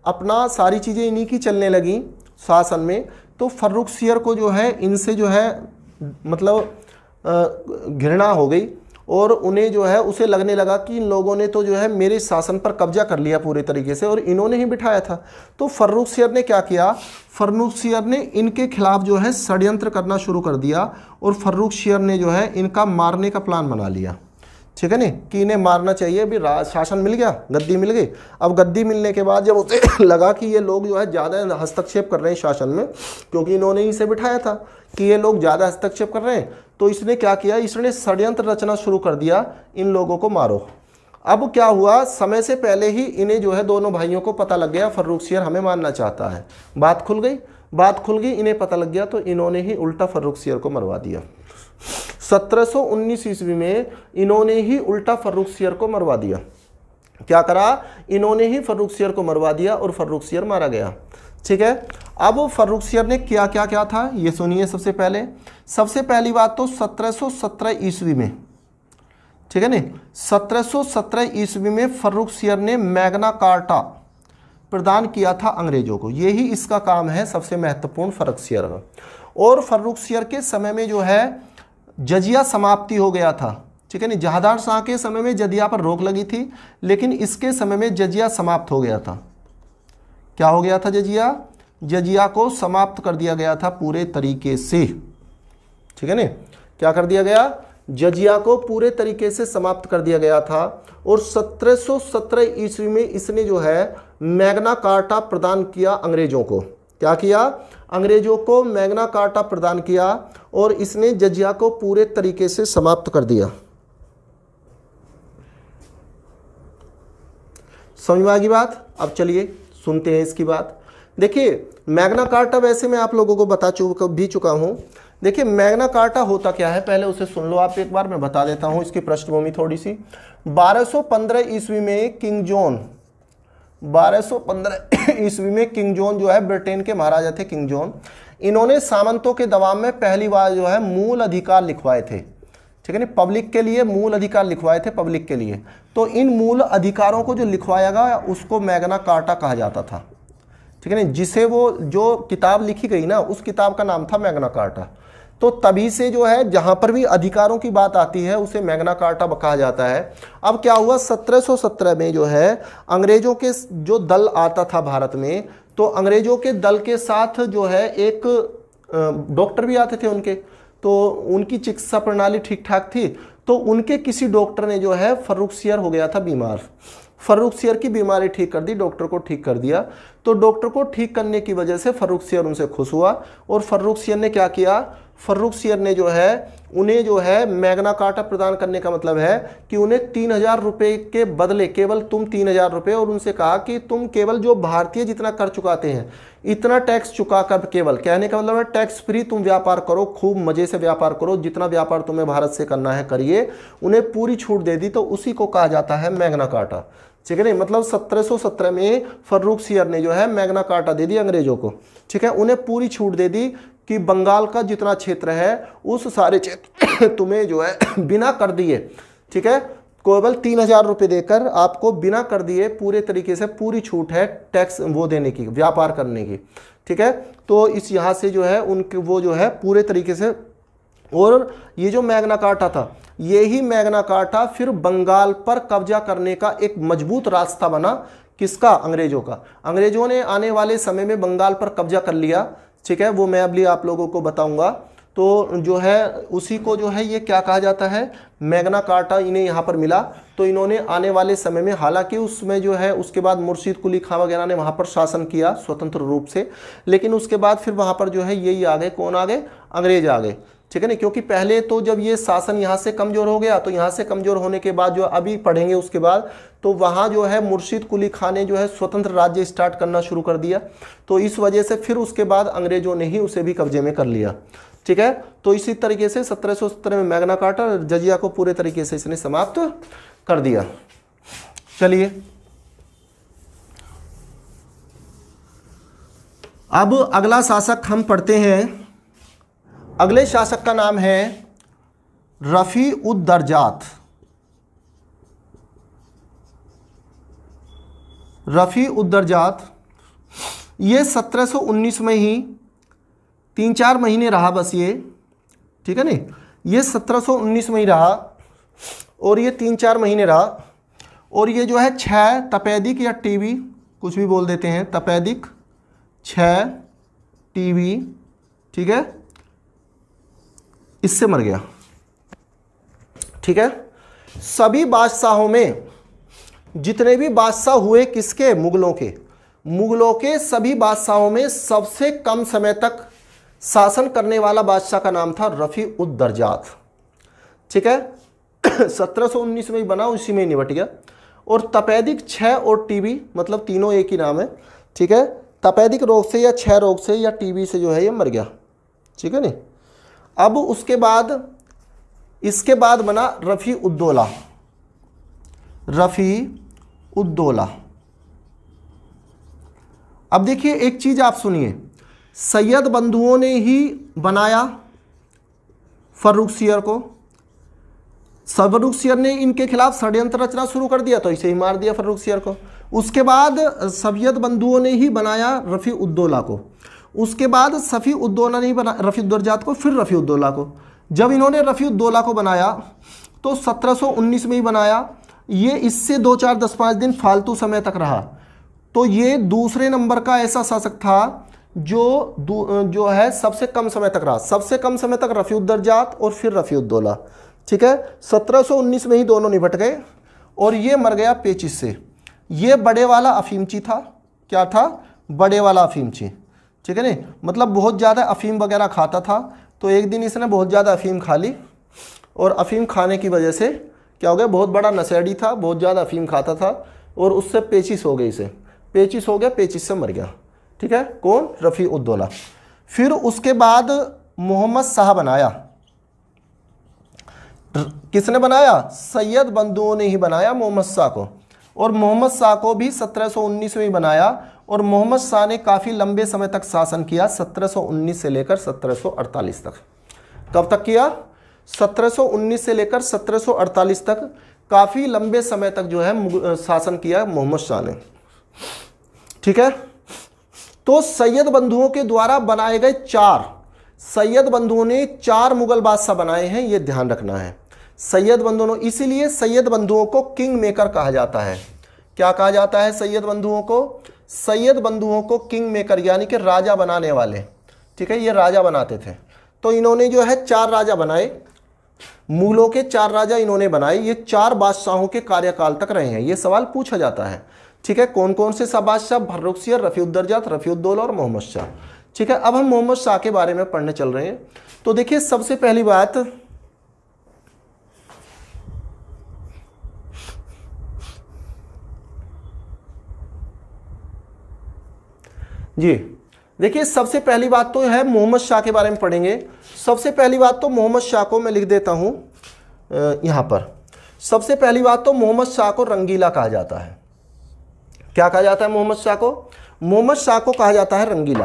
अपना सारी चीज़ें इन्हीं की चलने लगी, शासन में तो फर्रुख सियर को जो है, इनसे जो है मतलब घृणा हो गई। और उन्हें जो है, उसे लगने लगा कि इन लोगों ने तो जो है, मेरे शासन पर कब्जा कर लिया पूरे तरीके से और इन्होंने ही बिठाया था। तो फर्रुख सियर ने क्या किया? फर्रुख सियर ने इनके खिलाफ जो है, षड्यंत्र करना शुरू कर दिया और फर्रुख सियर ने जो है, इनका मारने का प्लान बना लिया। ठीक है नहीं कि इन्हें मारना चाहिए। अभी शासन मिल गया, गद्दी मिल गई। अब गद्दी मिलने के बाद जब उसे लगा कि ये लोग जो है, ज़्यादा हस्तक्षेप कर रहे हैं शासन में, क्योंकि इन्होंने ही इसे बिठाया था कि ये लोग ज़्यादा हस्तक्षेप कर रहे हैं तो इसने क्या किया? इसने षड्यंत्र रचना शुरू कर दिया, इन लोगों को मारो। अब क्या हुआ? समय से पहले ही इन्हें जो है दोनों भाइयों को पता लग गया, फर्रुख सियर हमें मानना चाहता है। बात खुल गई, बात खुल गई, इन्हें पता लग गया तो इन्होंने ही उल्टा फर्रुख सियर को मरवा दिया। 1719 ईस्वी में इन्होंने ही उल्टा फर्रुख सियर को मरवा दिया। क्या करा? इन्होंने ही फर्रुख सियर को मरवा दिया और फर्रुख सियर मारा गया। ठीक है? अब फर्रुख सियर ने क्या क्या क्या था? ये सुनिए सबसे पहले। सबसे पहली बात तो 1717 ईस्वी में, ठीक है नहीं 1717 ईस्वी में फर्रुख सियर ने मैग्ना कार्टा प्रदान किया था अंग्रेज़ों को। यही इसका काम है सबसे महत्वपूर्ण फर्रुख सियर का। और फर्रुख सियर के समय में जो है, जजिया समाप्ति हो गया था, ठीक है नहीं जहादार शाह के समय में जजिया पर रोक लगी थी, लेकिन इसके समय में जजिया समाप्त हो गया था। क्या हो गया था जजिया? जजिया को समाप्त कर दिया गया था पूरे तरीके से। ठीक है ना? क्या कर दिया गया? जजिया को पूरे तरीके से समाप्त कर दिया गया था और 1717 ईस्वी में इसने जो है मैग्ना कार्टा प्रदान किया अंग्रेज़ों को। क्या किया? अंग्रेज़ों को मैग्ना कार्टा प्रदान किया और इसने जजिया को पूरे तरीके से समाप्त कर दिया। समझ में आ गई बात? अब चलिए सुनते हैं इसकी बात। देखिए, मैग्ना कार्टा वैसे मैं आप लोगों को बता चुका, भी चुका हूँ। देखिए, मैग्ना कार्टा होता क्या है? पहले उसे सुन लो आप एक बार, मैं बता देता हूँ इसकी पृष्ठभूमि थोड़ी सी 1215 ईस्वी में किंग जॉन 1215 ईस्वी में किंग जॉन जो है, ब्रिटेन के महाराजा थे किंग जॉन। इन्होंने सामंतों के दबाव में पहली बार जो है, मूल अधिकार लिखवाए थे। ठीक है ना? पब्लिक के लिए मूल अधिकार लिखवाए थे पब्लिक के लिए। तो इन मूल अधिकारों को जो लिखवाया गया, उसको मैगना कार्टा कहा जाता था। ठीक है ना? जिसे वो, जो किताब लिखी गई ना, उस किताब का नाम था मैगना कार्टा। तो तभी से जो है, जहाँ पर भी अधिकारों की बात आती है, उसे मैग्ना कार्टा कहा जाता है। अब क्या हुआ? 1717 में जो है, अंग्रेज़ों के जो दल आता था भारत में तो अंग्रेज़ों के दल के साथ जो है, एक डॉक्टर भी आते थे उनके। तो उनकी चिकित्सा प्रणाली ठीक ठाक थी। तो उनके किसी डॉक्टर ने जो है, फर्रुख हो गया था बीमार। फर्रुख सियर की बीमारी ठीक कर दी, डॉक्टर को ठीक कर दिया। तो डॉक्टर को ठीक करने की वजह से फर्रुख सियर उनसे खुश हुआ और फर्रुख सियर ने क्या किया? फर्रुख सियर ने जो है, उन्हें जो है मैग्ना कार्टा प्रदान करने का मतलब है कि उन्हें तीन हज़ार रुपये के बदले, केवल तुम तीन हज़ार रुपये और उनसे कहा कि तुम केवल जो भारतीय जितना कर चुकाते हैं, इतना टैक्स चुका कर केवल, कहने का मतलब है टैक्स फ्री तुम व्यापार करो, खूब मज़े से व्यापार करो, जितना व्यापार तुम्हें भारत से करना है करिए। उन्हें पूरी छूट दे दी तो उसी को कहा जाता है मैग्ना कार्टा ठीक है नहीं? मतलब 1717 में फर्रुख सियर ने जो है मैग्ना कार्टा दे दी अंग्रेज़ों को। ठीक है? उन्हें पूरी छूट दे दी कि बंगाल का जितना क्षेत्र है, उस सारे क्षेत्र तुम्हें जो है बिना कर दिए। ठीक है? केवल तीन हज़ार रुपये देकर आपको बिना कर दिए पूरे तरीके से पूरी छूट है टैक्स वो देने की, व्यापार करने की। ठीक है? तो इस यहाँ से जो है उनके वो जो है पूरे तरीके से और ये जो मैग्ना कार्टा था यही मैग्ना कार्टा फिर बंगाल पर कब्जा करने का एक मज़बूत रास्ता बना किसका? अंग्रेज़ों का। अंग्रेज़ों ने आने वाले समय में बंगाल पर कब्जा कर लिया। ठीक है, वो मैं अभी आप लोगों को बताऊँगा। तो जो है, उसी को जो है, ये क्या कहा जाता है? मैग्ना कार्टा इन्हें यहाँ पर मिला। तो इन्होंने आने वाले समय में, हालाँकि उसमें जो है, उसके बाद मुर्शीद कुली खां वगैरह ने वहाँ पर शासन किया स्वतंत्र रूप से, लेकिन उसके बाद फिर वहाँ पर जो है, यही आ गए, कौन आ गए? अंग्रेज़ आ गए। ठीक है ना? क्योंकि पहले तो जब ये शासन यहाँ से कमज़ोर हो गया तो यहाँ से कमज़ोर होने के बाद जो अभी पढ़ेंगे उसके बाद तो वहाँ जो है मुर्शीद कुली खान ने जो है स्वतंत्र राज्य स्टार्ट करना शुरू कर दिया। तो इस वजह से फिर उसके बाद अंग्रेज़ों ने ही उसे भी कब्जे में कर लिया। ठीक है? तो इसी तरीके से सत्रह में मैग्ना कार्टा जजिया को पूरे तरीके से इसने समाप्त कर दिया। चलिए। अब अगला शासक हम पढ़ते हैं। अगले शासक का नाम है रफ़ी उद्दरजात रफ़ी उद्दरजात ये 1719 में ही तीन चार महीने रहा बस ये, ठीक है नहीं? ये 1719 में ही रहा, और ये तीन चार महीने रहा, और ये जो है छः तपेदिक या टीवी, कुछ भी बोल देते हैं, तपेदिक छः टीवी, ठीक है? इससे मर गया। ठीक है? सभी बादशाहों में, जितने भी बादशाह हुए किसके? मुगलों के। मुगलों के सभी बादशाहों में सबसे कम समय तक शासन करने वाला बादशाह का नाम था रफ़ी उद्दरजात ठीक है? 1719 में ही बना, उसी में ही निबट गया। और तपेदिक छः और टीबी मतलब तीनों एक ही नाम है। ठीक है? तपेदिक रोग से या छः रोग से या टीबी से जो है, ये मर गया। ठीक है नहीं? अब उसके बाद, इसके बाद बना रफ़ी उद्दौला। रफ़ी उद्दौला। अब देखिए एक चीज़ आप सुनिए। सैयद बंधुओं ने ही बनाया फर्रुख सियर को। फर्रुख सियर ने इनके खिलाफ षड्यंत्र रचना शुरू कर दिया तो इसे ही मार दिया फर्रुख सियर को। उसके बाद सैयद बंधुओं ने ही बनाया रफ़ी उद्दौला को। उसके बाद सफ़ी उद्दौला नहीं बना, रफ़ी उद्दौलजात को, फिर रफ़ी उद्दौला को। जब इन्होंने रफ़ी उद्दौला को बनाया तो 1719 में ही बनाया। ये इससे दो चार दस पाँच दिन फालतू समय तक रहा। तो ये दूसरे नंबर का ऐसा शासक था जो जो है सबसे कम समय तक रहा। सबसे कम समय तक रफ़ी उद्दरजात और फिर रफ़ी उद्दौला। ठीक है? 1719 में ही दोनों निपट गए और ये मर गया पेचिस से। ये बड़े वाला अफीमची था। क्या था? बड़े वाला अफीमची। ठीक है नहीं? मतलब बहुत ज़्यादा अफ़ीम वगैरह खाता था तो एक दिन इसने बहुत ज़्यादा अफ़ीम खा ली और अफ़ीम खाने की वजह से क्या हो गया? बहुत बड़ा नशेड़ी था, बहुत ज़्यादा अफ़ीम खाता था और उससे पेचिस हो गई इसे। पेचिस हो गया, पेचिस से मर गया। ठीक है? कौन? रफ़ी उद्दौला फिर उसके बाद मोहम्मद शाह बनाया। किसने बनाया? सैयद बंधुओं ने ही बनाया मोहम्मद शाह को। और मोहम्मद शाह को भी 1719 में ही बनाया और मोहम्मद शाह ने काफ़ी लंबे समय तक शासन किया 1719 से लेकर 1748 तक। कब तक किया? 1719 से लेकर 1748 तक काफ़ी लंबे समय तक जो है शासन किया मोहम्मद शाह ने। ठीक है? तो सैयद बंधुओं के द्वारा बनाए गए चार, सैयद बंधुओं ने चार मुगल बादशाह बनाए हैं, ये ध्यान रखना है। सैयद बंधुओं इसीलिए सैयद बंधुओं को किंग मेकर कहा जाता है। क्या कहा जाता है सैयद बंधुओं को? सैयद बंधुओं को किंग मेकर यानी कि राजा बनाने वाले। ठीक है, ये राजा बनाते थे। तो इन्होंने जो है चार राजा बनाए। मूलों के चार राजा इन्होंने बनाए। ये चार बादशाहों के कार्यकाल तक रहे हैं। ये सवाल पूछा जाता है। ठीक है कौन कौन से सब बादशाह? भर्रुखसियर रफ़ीउद्दरजात रफ़ीउद्दौला और मोहम्मद शाह। ठीक है, अब हम मोहम्मद शाह के बारे में पढ़ने चल रहे हैं। तो देखिए, सबसे पहली बात जी। देखिए, सबसे पहली बात तो है मोहम्मद शाह के बारे में पढ़ेंगे। सबसे पहली बात तो मोहम्मद शाह को मैं लिख देता हूँ यहाँ पर। सबसे पहली बात तो मोहम्मद शाह को रंगीला कहा जाता है। क्या कहा जाता है मोहम्मद शाह को? मोहम्मद शाह को कहा जाता है रंगीला।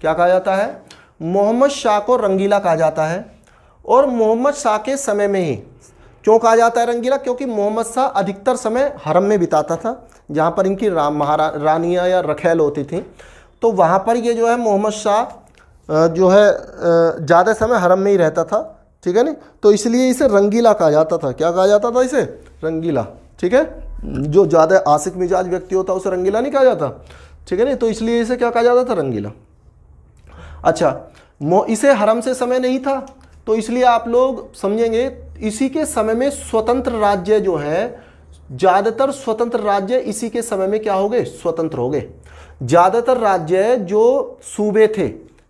क्या कहा जाता है? मोहम्मद शाह को रंगीला कहा जाता है। और मोहम्मद शाह के समय में ही क्यों कहा जाता है रंगीला? क्योंकि मोहम्मद शाह अधिकतर समय हरम में बिताता था, जहाँ पर इनकी राम महारा, रानियाँ या रखेल होती थी। तो वहाँ पर ये जो है मोहम्मद शाह जो है ज़्यादा समय हरम में ही रहता था, ठीक है नी तो इसलिए इसे रंगीला कहा जाता था। क्या कहा जाता था इसे? रंगीला, ठीक है? जो ज़्यादा आशिक मिजाज व्यक्ति होता, उसे रंगीला नहीं कहा जाता, ठीक है नी तो इसलिए इसे क्या कहा जाता था? रंगीला। अच्छा इसे हरम से समय नहीं था तो इसलिए आप लोग समझेंगे, इसी के समय में स्वतंत्र राज्य जो है, ज़्यादातर स्वतंत्र राज्य इसी के समय में क्या हो गए? स्वतंत्र हो गए। ज़्यादातर राज्य जो सूबे थे,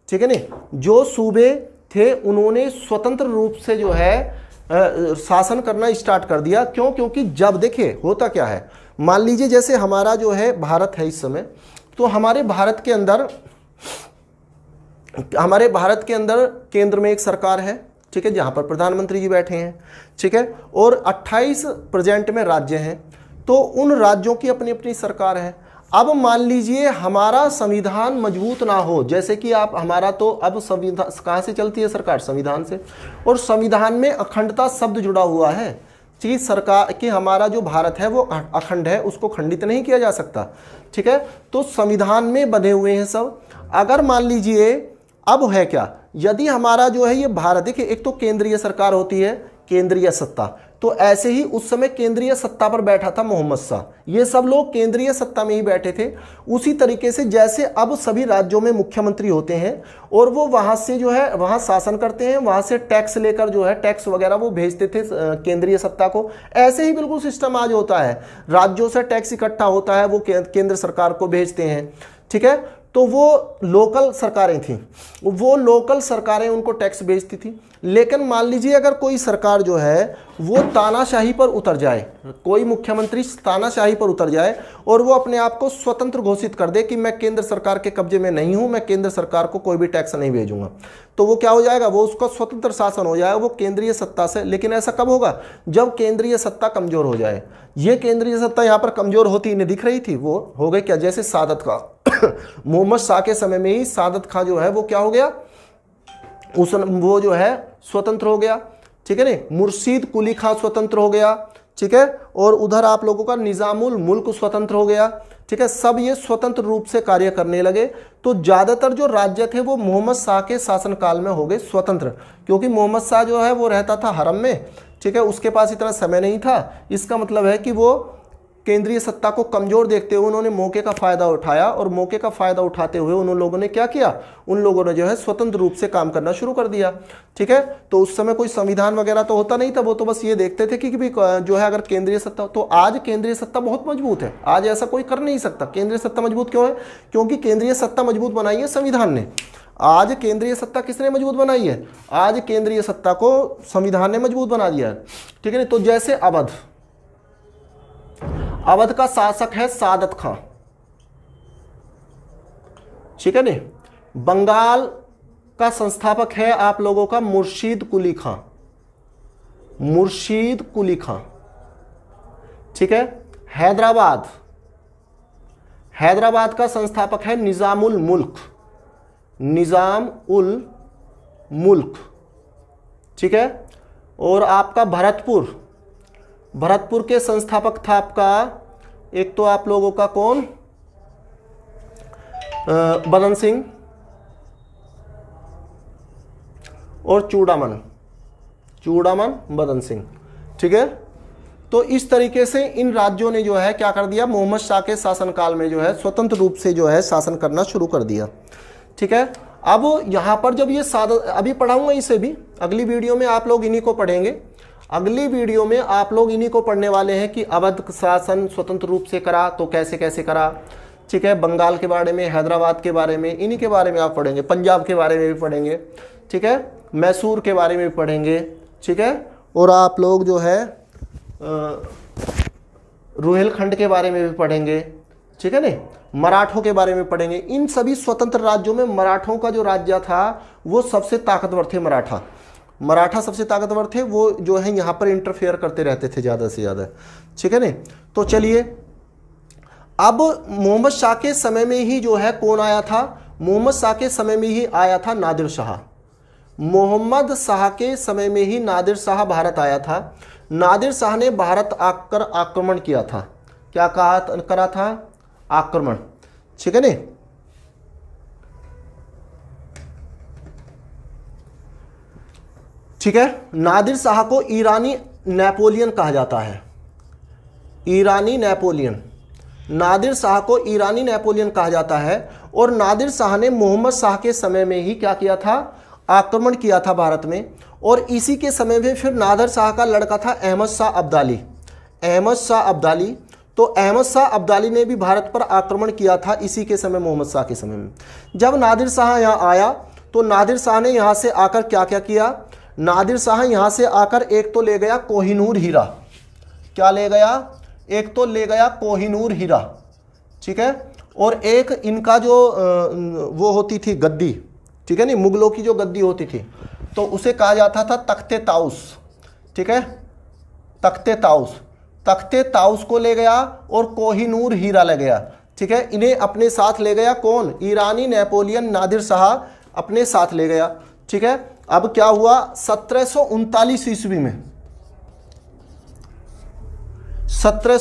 ठीक है ना जो सूबे थे, उन्होंने स्वतंत्र रूप से जो है शासन करना स्टार्ट कर दिया। क्यों? क्योंकि जब देखिए, होता क्या है? मान लीजिए जैसे हमारा जो है भारत है इस समय तो हमारे भारत के अंदर, हमारे भारत के अंदर केंद्र में एक सरकार है, ठीक है, जहाँ पर प्रधानमंत्री जी बैठे हैं, ठीक है, और 28 प्रेजेंट में राज्य हैं तो उन राज्यों की अपनी अपनी सरकार है। अब मान लीजिए हमारा संविधान मज़बूत ना हो, जैसे कि आप, हमारा तो अब संविधान, कहाँ से चलती है सरकार? संविधान से। और संविधान में अखंडता शब्द जुड़ा हुआ है कि सरकार, कि हमारा जो भारत है वो अखंड है, उसको खंडित नहीं किया जा सकता। ठीक है? तो संविधान में बने हुए हैं सब। अगर मान लीजिए, अब है क्या? यदि हमारा जो है ये भारत, देखिए, एक तो केंद्रीय सरकार होती है, केंद्रीय सत्ता। तो ऐसे ही उस समय केंद्रीय सत्ता पर बैठा था मोहम्मद शाह। ये सब लोग केंद्रीय सत्ता में ही बैठे थे। उसी तरीके से जैसे अब सभी राज्यों में मुख्यमंत्री होते हैं और वो वहाँ से जो है, वहाँ शासन करते हैं, वहाँ से टैक्स लेकर जो है, टैक्स वगैरह वो भेजते थे केंद्रीय सत्ता को। ऐसे ही बिल्कुल सिस्टम आज होता है। राज्यों से टैक्स इकट्ठा होता है, वो केंद्र सरकार को भेजते हैं। ठीक है? तो वो लोकल सरकारें थी। वो लोकल सरकारें उनको टैक्स भेजती थी। लेकिन मान लीजिए अगर कोई सरकार जो है, वो तानाशाही पर उतर जाए, कोई मुख्यमंत्री तानाशाही पर उतर जाए और वो अपने आप को स्वतंत्र घोषित कर दे कि मैं केंद्र सरकार के कब्जे में नहीं हूँ, मैं केंद्र सरकार को कोई भी टैक्स नहीं भेजूँगा तो वो क्या हो जाएगा? वो उसका स्वतंत्र शासन हो जाएगा, वो केंद्रीय सत्ता से। लेकिन ऐसा कब होगा? जब केंद्रीय सत्ता कमज़ोर हो जाए। ये केंद्रीय सत्ता यहाँ पर कमज़ोर होती इन्हें दिख रही थी, वो हो गई क्या? जैसे सादत का। मोहम्मद शाह के समय में ही सादत खां जो है, वो क्या हो गया? उस वो जो है स्वतंत्र हो गया, ठीक है ना मुर्शीद कुली खां स्वतंत्र हो गया, ठीक है? और उधर आप लोगों का निजामुल मुल्क स्वतंत्र हो गया, ठीक है? सब ये स्वतंत्र रूप से कार्य करने लगे। तो ज़्यादातर जो राज्य थे वो मोहम्मद शाह के शासनकाल में हो गए स्वतंत्र, क्योंकि मोहम्मद शाह जो है वो रहता था हरम में, ठीक है? उसके पास इतना समय नहीं था। इसका मतलब है कि वो केंद्रीय सत्ता को कमज़ोर देखते हुए उन्होंने मौके का फ़ायदा उठाया और मौके का फ़ायदा उठाते हुए उन लोगों ने क्या किया? उन लोगों ने जो है स्वतंत्र रूप से काम करना शुरू कर दिया। ठीक है? तो उस समय कोई संविधान वगैरह तो होता नहीं था वो तो बस ये देखते थे कि, कि भी जो है अगर केंद्रीय सत्ता तो आज केंद्रीय सत्ता बहुत मज़बूत है। आज ऐसा कोई कर नहीं सकता। केंद्रीय सत्ता मज़बूत क्यों है? क्योंकि केंद्रीय सत्ता मज़बूत बनाई है संविधान ने। आज केंद्रीय सत्ता किसने मज़बूत बनाई है? आज केंद्रीय सत्ता को संविधान ने मज़बूत बना दिया है। ठीक है ना? तो जैसे अवध अवध का शासक है सादत खां। ठीक है नहीं बंगाल का संस्थापक है आप लोगों का मुर्शीद कुली खां। मुर्शीद कुली खां। ठीक है? हैदराबाद। हैदराबाद का संस्थापक है निजामुल मुल्क। निज़ाम उल मुल्क। ठीक है? और आपका भरतपुर। भरतपुर के संस्थापक था आपका। एक तो आप लोगों का कौन? बदन सिंह। और चूड़ामन। चूड़ामन बदन सिंह। ठीक है? तो इस तरीके से इन राज्यों ने जो है, क्या कर दिया? मोहम्मद शाह के शासनकाल में जो है, स्वतंत्र रूप से जो है, शासन करना शुरू कर दिया। ठीक है? अब यहाँ पर जब ये सादा अभी पढ़ाऊँगा इसे भी। अगली वीडियो में आप लोग इन्हीं को पढ़ेंगे। अगली वीडियो में आप लोग इन्हीं को पढ़ने वाले हैं कि अवध शासन स्वतंत्र रूप से करा तो कैसे कैसे करा। ठीक है, बंगाल के बारे में, हैदराबाद के बारे में, इन्हीं के बारे में आप पढ़ेंगे, पंजाब के बारे में भी पढ़ेंगे। ठीक है, मैसूर के बारे में भी पढ़ेंगे। ठीक है, और आप लोग जो है रुहेलखंड के बारे में भी पढ़ेंगे। ठीक है ना मराठों के बारे में पढ़ेंगे। इन सभी स्वतंत्र राज्यों में मराठों का जो राज्य था, वो सबसे ताकतवर थे मराठा। मराठा सबसे ताकतवर थे, वो जो है यहाँ पर इंटरफेयर करते रहते थे ज़्यादा से ज़्यादा। ठीक है ना तो चलिए, अब मोहम्मद शाह के समय में ही जो है कौन आया था? मोहम्मद शाह के समय में ही आया था नादिर शाह। मोहम्मद शाह के समय में ही नादिर शाह भारत आया था। नादिर शाह ने भारत आकर आक्रमण किया था। क्या कहा करा था? आक्रमण। ठीक है नहीं? ठीक है? नादिर शाह को ईरानी नेपोलियन कहा जाता है। ईरानी नेपोलियन। नादिर शाह को ईरानी नेपोलियन कहा जाता है और नादिर शाह ने मोहम्मद शाह के समय में ही क्या किया था? आक्रमण किया था भारत में। और इसी के समय में फिर नादिर शाह का लड़का था अहमद शाह अब्दाली। अहमद शाह अब्दाली। तो अहमद शाह अब्दाली ने भी भारत पर आक्रमण किया था इसी के समय, मोहम्मद शाह के समय में। जब नादिर शाह यहाँ आया तो नादिर शाह ने यहाँ से आकर क्या क्या किया? नादिर शाह यहाँ से आकर एक तो ले गया कोहिनूर हीरा। क्या ले गया? एक तो ले गया कोहिनूर हीरा। ठीक है? और एक इनका जो वो होती थी गद्दी। ठीक है नहीं? मुगलों की जो गद्दी होती थी। तो उसे कहा जाता था तख्ते ताउस ठीक है? तख्ते ताउस तख्ते ताउस को ले गया और कोहिनूर हीरा ले गया। ठीक है? इन्हें अपने साथ ले गया कौन? ईरानी नेपोलियन नादिर शाह अपने साथ ले गया। ठीक है? अब क्या हुआ? सत्रह ईस्वी में। सत्रह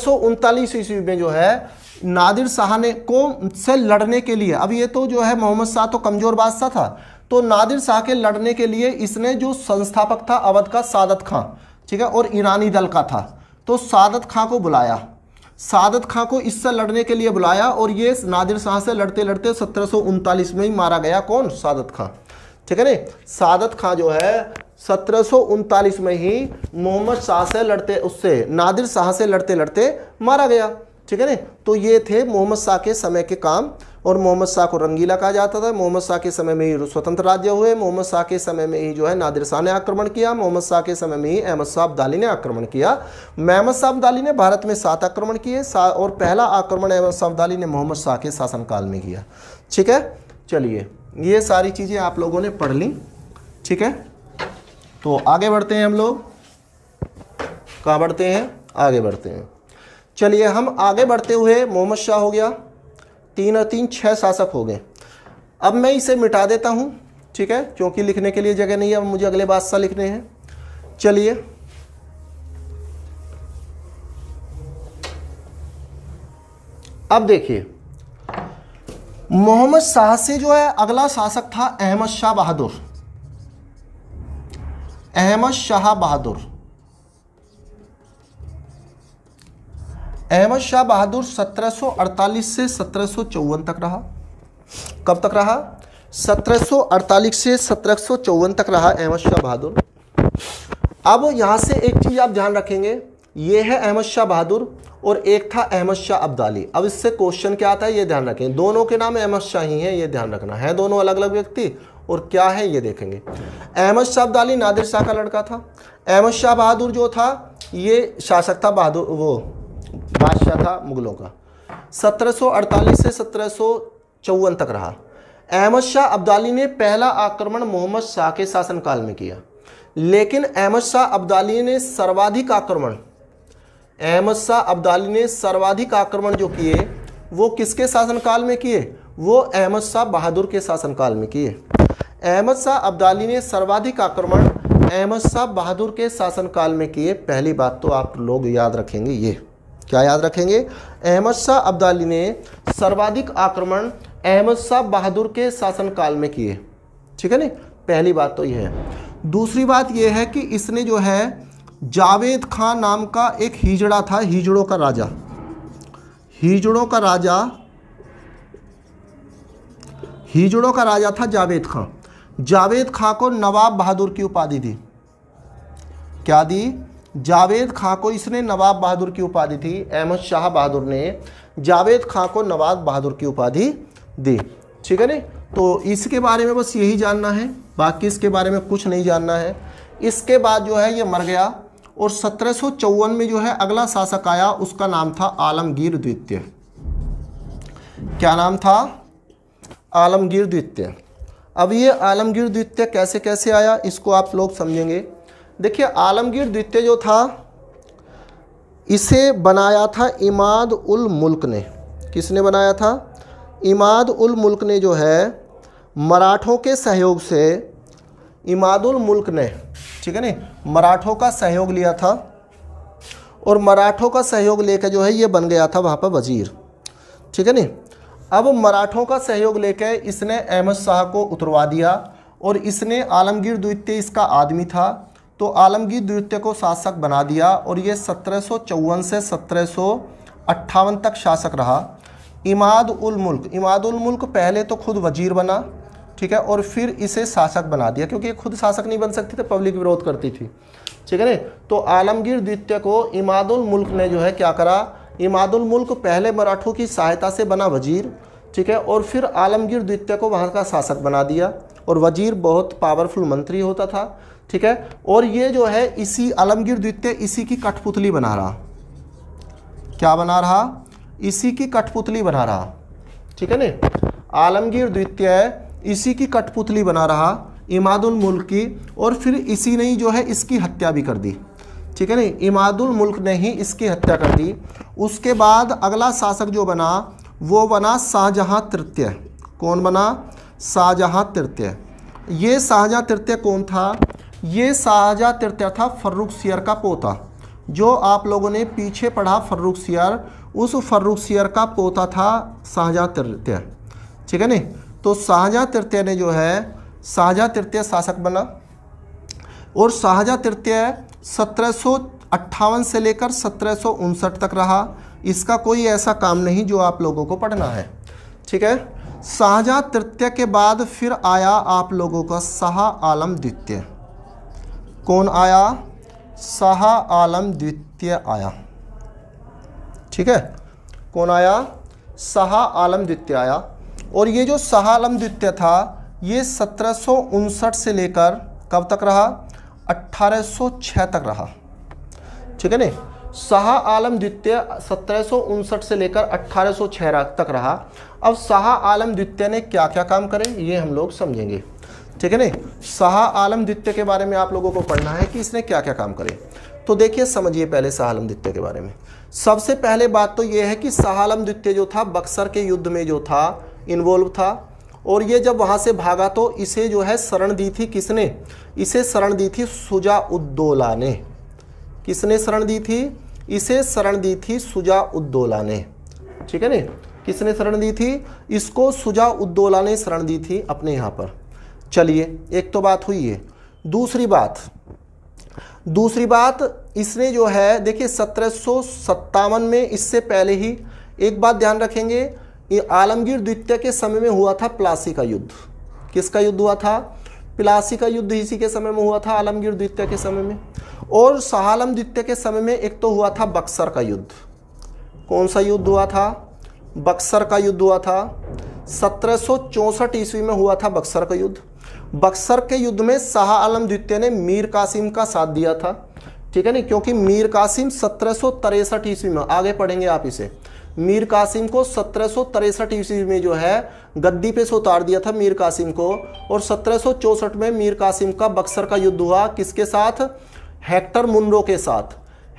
ईस्वी में जो है, नादिर शाह ने को से लड़ने के लिए, अब ये तो जो है मोहम्मद शाह तो कमज़ोर बादशाह था तो नादिर शाह के लड़ने के लिए इसने जो संस्थापक था अवध का, सादत खां, ठीक है? और ईरानी दल का था। तो सादत खां को बुलाया। सादत खां को इससे लड़ने के लिए बुलाया और ये नादिर शाह से लड़ते लड़ते सत्रह में ही मारा गया कौन? सादत खां। ठीक है नहीं? सादत खां जो है, सत्रह में ही मोहम्मद शाह से लड़ते, उससे नादिर शाह से लड़ते लड़ते मारा गया। ठीक है ना तो ये थे मोहम्मद शाह के समय के काम, और मोहम्मद शाह को रंगीला कहा जाता था। मोहम्मद शाह के समय में ही स्वतंत्र राज्य हुए, मोहम्मद शाह के समय में ही जो है नादिर शाह ने आक्रमण किया, मोहम्मद शाह के समय में ही अहमद शाह अब्दाली ने आक्रमण किया। महमद शाह अब्दाली ने भारत में सात आक्रमण किए और पहला आक्रमण अहमद शाह अब्दाली ने मोहम्मद शाह के शासनकाल में किया। ठीक है? चलिए। ये सारी चीज़ें आप लोगों ने पढ़ ली, ठीक है? तो आगे बढ़ते हैं हम लोग। कहाँ बढ़ते हैं? आगे बढ़ते हैं। चलिए, हम आगे बढ़ते हुए मोहम्मद शाह हो गया। तीन और तीन छः शासक हो गए। अब मैं इसे मिटा देता हूँ, ठीक है? क्योंकि लिखने के लिए जगह नहीं है, अब मुझे अगले बादशाह लिखने हैं। चलिए। अब देखिए मोहम्मद शाह से जो है, अगला शासक था अहमद शाह बहादुर। अहमद शाह बहादुर। अहमद शाह बहादुर 1748 से सत्रह तक रहा। कब तक रहा? 1748 से सत्रह सौ चौवन तक रहा अहमद शाह बहादुर। अब यहाँ से एक चीज़ आप ध्यान रखेंगे ये है अहमद शाह बहादुर और एक था अहमद शाह अब्दाली। अब इससे क्वेश्चन क्या आता है? ये ध्यान रखें। दोनों के नाम अहमद शाह ही हैं, ये ध्यान रखना। है दोनों अलग अलग व्यक्ति? और क्या है? ये देखेंगे। अहमद शाह अब्दाली नादिर शाह का लड़का था। अहमद शाह बहादुर जो था, ये शासक था बहादुर, वो बादशाह था मुगलों का। 1748 से सत्रह सौ चौवन तक रहा। अहमद शाह अब्दाली ने पहला आक्रमण मोहम्मद शाह के शासनकाल में किया। लेकिन अहमद शाह अब्दाली ने सर्वाधिक आक्रमण अहमद शाह अब्दाली ने सर्वाधिक आक्रमण जो किए, वो किसके शासनकाल में किए? वो अहमद शाह बहादुर के शासनकाल में किए। अहमद शाह अब्दाली ने सर्वाधिक आक्रमण अहमद शाह बहादुर के शासनकाल में किए। पहली बात तो आप लोग याद रखेंगे ये। क्या याद रखेंगे? अहमद शाह अब्दाली ने सर्वाधिक आक्रमण अहमद शाह बहादुर के शासनकाल में किए। ठीक है ना? पहली बात तो यह है। दूसरी बात यह है कि इसने जो है जावेद खान नाम का एक हिजड़ा था, हिजड़ों का राजा। हिजड़ों का राजा, हिजड़ों का राजा था जावेद खान जावेद खां को नवाब बहादुर की उपाधि दी। क्या दी? जावेद खां को इसने नवाब बहादुर की उपाधि थी अहमद शाह बहादुर ने जावेद खां को नवाब बहादुर की उपाधि दी। ठीक है ना? तो इसके बारे में बस यही जानना है, बाकी इसके बारे में कुछ नहीं जानना है। इसके बाद जो है, ये मर गया। और सत्रह सौ चौवन में जो है अगला शासक आया, उसका नाम था आलमगीर द्वितीय। क्या नाम था? आलमगीर द्वितीय। अब ये आलमगीर द्वितीय कैसे कैसे आया, इसको आप लोग समझेंगे। देखिए, आलमगीर द्वितीय जो था, इसे बनाया था इमाद उल मुल्क ने। किसने बनाया था? इमाद उल मुल्क ने जो है, मराठों के सहयोग से इमादुल मुल्क ने ठीक है ना मराठों का सहयोग लिया था और मराठों का सहयोग लेकर जो है ये बन गया था वहाँ पर वज़ीर। ठीक है नी अब मराठों का सहयोग लेकर इसने अहमद शाह को उतरवा दिया और इसने आलमगीर द्वितीय इसका आदमी था तो आलमगीर द्वितीय को शासक बना दिया और ये सत्रह सौ चौवन से सत्रह सौ अट्ठावन तक शासक रहा। इमाद उल मुल्क। इमाद उल मुल्क पहले तो खुद वज़ीर बना ठीक है, और फिर इसे शासक बना दिया, क्योंकि ये खुद शासक नहीं बन सकती थी पब्लिक विरोध करती थी। ठीक है ना? तो आलमगीर द्वितीय को इमादुल मुल्क ने जो है क्या करा? इमादुल मुल्क पहले मराठों की सहायता से बना वज़ीर, ठीक है? और फिर आलमगीर द्वितीय को वहाँ का शासक बना दिया, और वज़ीर बहुत पावरफुल मंत्री होता था, ठीक है? और ये जो है, इसी आलमगीर द्वितीय इसी की कठपुतली बना रहा। क्या बना रहा? इसी की कठपुतली बना रहा। ठीक है ना? आलमगीर द्वितीय इसी की कठपुतली बना रहा इमादुल मुल्क की, और फिर इसी ने ही जो है इसकी हत्या भी कर दी। ठीक है नहीं? इमादुल मुल्क ने ही इसकी हत्या कर दी। उसके बाद अगला शासक जो बना, वो बना शाहजहाँ तृतीय। कौन बना? शाहजहाँ तृतीय। ये शाहजहाँ तृतीय कौन था? ये शाहजहाँ तृतीय था फर्रुख सियर का पोता, जो आप लोगों ने पीछे पढ़ा फर्रुख सियर। उस फर्रुख सियर का पोता था शाहजहाँ तृतीय। ठीक है नहीं? तो शाहजहाँ तृतीय ने जो है शाहजहाँ तृतीय शासक बना। और शाहजहाँ तृतीय सत्रह से लेकर सत्रह सौ उनसठ तक रहा। इसका कोई ऐसा काम नहीं जो आप लोगों को पढ़ना है। ठीक है? शाहजहाँ तृतीय के बाद फिर आया आप लोगों का शाह आलम द्वितीय। कौन आया? शाह आलम द्वितीय आया। ठीक है? कौन आया? शाह आलम द्वितीय आया। और ये जो शाह आलम द्वितीय था, ये सत्रह सौ उनसठ से लेकर कब तक रहा? 1806 तक रहा। ठीक है ना? शाह आलम द्वितीय सत्रह सौ उनसठ से लेकर 1806 तक रहा। अब शाह आलम द्वितीय ने क्या क्या काम करे, ये हम लोग समझेंगे। ठीक है ना? शाह आलम द्वितीय के बारे में आप लोगों को पढ़ना है कि इसने क्या क्या काम करे। तो देखिए, समझिए पहले शाह आलम द्वितीय के बारे में। सबसे पहले बात तो ये है कि शाह आलम द्वितीय जो था, बक्सर के युद्ध में जो था इन्वॉल्व था। और ये जब वहाँ से भागा तो इसे जो है शरण दी थी किसने? इसे शरण दी थी सुजा उद्दौला ने। किसने शरण दी थी? इसे शरण दी थी सुजा उद्दौला ने। ठीक है ना? किसने शरण दी थी? इसको सुजा उद्दौला ने शरण दी थी अपने यहाँ पर। चलिए, एक तो बात हुई है दूसरी बात। दूसरी बात, इसने जो है, देखिए सत्रह में इससे पहले ही एक बात ध्यान रखेंगे आलमगीर द्वितीय के समय में हुआ था प्लासी का युद्ध। किसका युद्ध हुआ था? प्लासी का युद्ध इसी के समय में हुआ था, आलमगीर द्वितीय के समय में। और शाहलम द्वितीय के समय में एक तो हुआ था बक्सर का युद्ध। कौन सा युद्ध हुआ था? बक्सर का युद्ध हुआ था। सत्रह ईस्वी में हुआ था बक्सर का युद्ध। बक्सर के युद्ध में शाह आलम द्वितीय ने मीर कासिम का साथ दिया था। ठीक है नहीं क्योंकि मीर कासिम सत्रह ईस्वी में, आगे पढ़ेंगे आप इसे। मीर कासिम को सत्रह ईस्वी में जो है, गद्दी पे से उतार दिया था मीर कासिम को। और सत्रह में मीर कासिम का बक्सर का युद्ध हुआ। किसके साथ? हेक्टर मुनरो के साथ।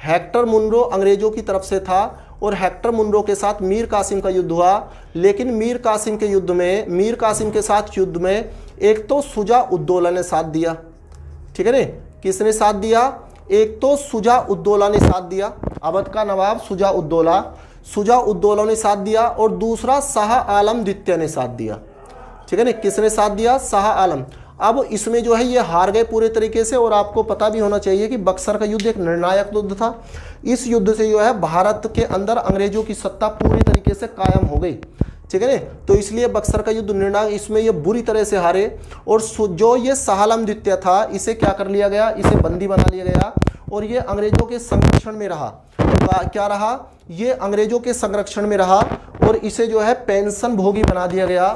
हेक्टर मुनरो अंग्रेज़ों की तरफ़ से था और हेक्टर मुनरो के साथ मीर कासिम का युद्ध हुआ। लेकिन मीर कासिम के युद्ध में, मीर कासिम के साथ युद्ध में एक तो सुजा उद्दौला ने साथ दिया। ठीक है ना? किसने साथ दिया? एक तो सुजा उद्दौला ने साथ दिया। अवध का नवाब सुजा उद्दौला। सुजा उद्दौला ने साथ दिया और दूसरा शाह आलम द्वितीय ने साथ दिया। ठीक है ना? किसने साथ दिया? शाह आलम। अब इसमें जो है ये हार गए पूरे तरीके से और आपको पता भी होना चाहिए कि बक्सर का युद्ध एक निर्णायक युद्ध था। इस युद्ध से जो है भारत के अंदर अंग्रेज़ों की सत्ता पूरी तरीके से कायम हो गई। ठीक है ना? तो इसलिए बक्सर का युद्ध निर्णायक, इसमें ये बुरी तरह से हारे और जो ये साहलम द्वितीय था, इसे क्या कर लिया गया? इसे बंदी बना लिया गया और ये अंग्रेज़ों के संरक्षण में रहा। क्या रहा? ये अंग्रेज़ों के संरक्षण में रहा और इसे जो है पेंशन भोगी बना दिया गया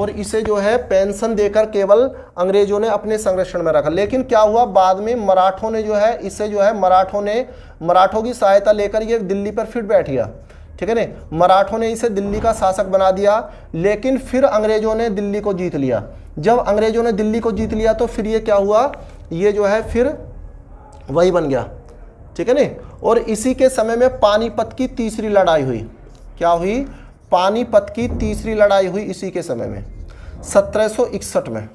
और इसे जो है पेंशन देकर केवल अंग्रेज़ों ने अपने संरक्षण में रखा। लेकिन क्या हुआ? बाद में मराठों ने जो है, इसे जो है मराठों ने, मराठों की सहायता लेकर ये दिल्ली पर फिर बैठ गया। ठीक है ना? मराठों ने इसे दिल्ली का शासक बना दिया, लेकिन फिर अंग्रेज़ों ने दिल्ली को जीत लिया। जब अंग्रेज़ों ने दिल्ली को जीत लिया तो फिर ये क्या हुआ? ये जो है फिर वही बन गया। ठीक है ना? और इसी के समय में पानीपत की तीसरी लड़ाई हुई। क्या हुई? पानीपत की तीसरी लड़ाई हुई इसी के समय में 1761 में।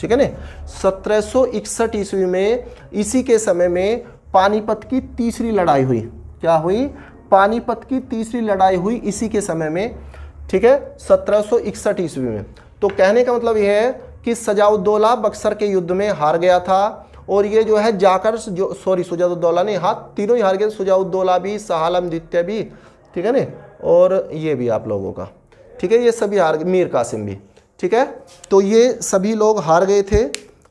ठीक है ना? 1761 ईस्वी में इसी के समय में पानीपत की तीसरी लड़ाई हुई। क्या हुई? पानीपत की तीसरी लड़ाई हुई इसी के समय में, ठीक है? 1761 ईस्वी में। तो कहने का मतलब यह है कि सजाउद्दौला बक्सर के युद्ध में हार गया था। और ये जो है जाकर जो सॉरी सुजाउद्दौला नहीं हाथ तीनों ही हार गए सुजाउद्दौला भी, सहालम, द्वितीय भी, ठीक है ना? और ये भी आप लोगों का, ठीक है? ये सभी हार गए, मीर कासिम भी, ठीक है? तो ये सभी लोग हार गए थे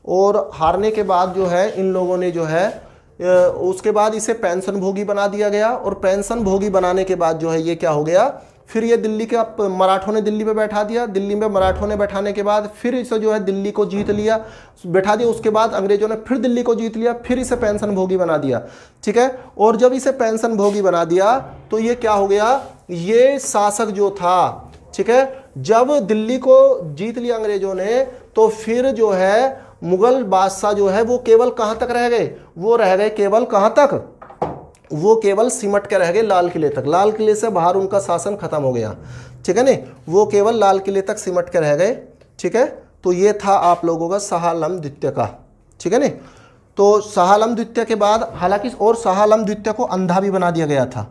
और हारने के बाद जो है, इन लोगों ने जो है उसके बाद इसे पेंशन भोगी बना दिया गया और पेंशन भोगी बनाने के बाद जो है, ये क्या हो गया? फिर ये दिल्ली के मराठों ने दिल्ली पे बैठा दिया। दिल्ली में मराठों ने बैठाने के बाद फिर इसे जो है दिल्ली को जीत लिया। बैठा दिया, उसके बाद अंग्रेज़ों ने फिर दिल्ली को जीत लिया, फिर इसे पेंशन भोगी बना दिया। ठीक है? और जब इसे पेंशन भोगी बना दिया तो ये क्या हो गया? ये शासक जो था, ठीक है? जब दिल्ली को जीत लिया अंग्रेज़ों ने तो फिर जो है मुगल बादशाह जो है, वो केवल कहाँ तक रह गए? वो रह गए केवल कहाँ तक? वो केवल सिमट के रह गए लाल किले तक। लाल किले से बाहर उनका शासन खत्म हो गया। ठीक है ना? वो केवल लाल किले तक सिमट के रह गए। ठीक है? तो ये था आप लोगों का शाह आलम द्वितीय का। ठीक है ना? तो शाह आलम द्वितीय के बाद हालाँकि और शाह आलम द्वितीय को अंधा भी बना दिया गया था।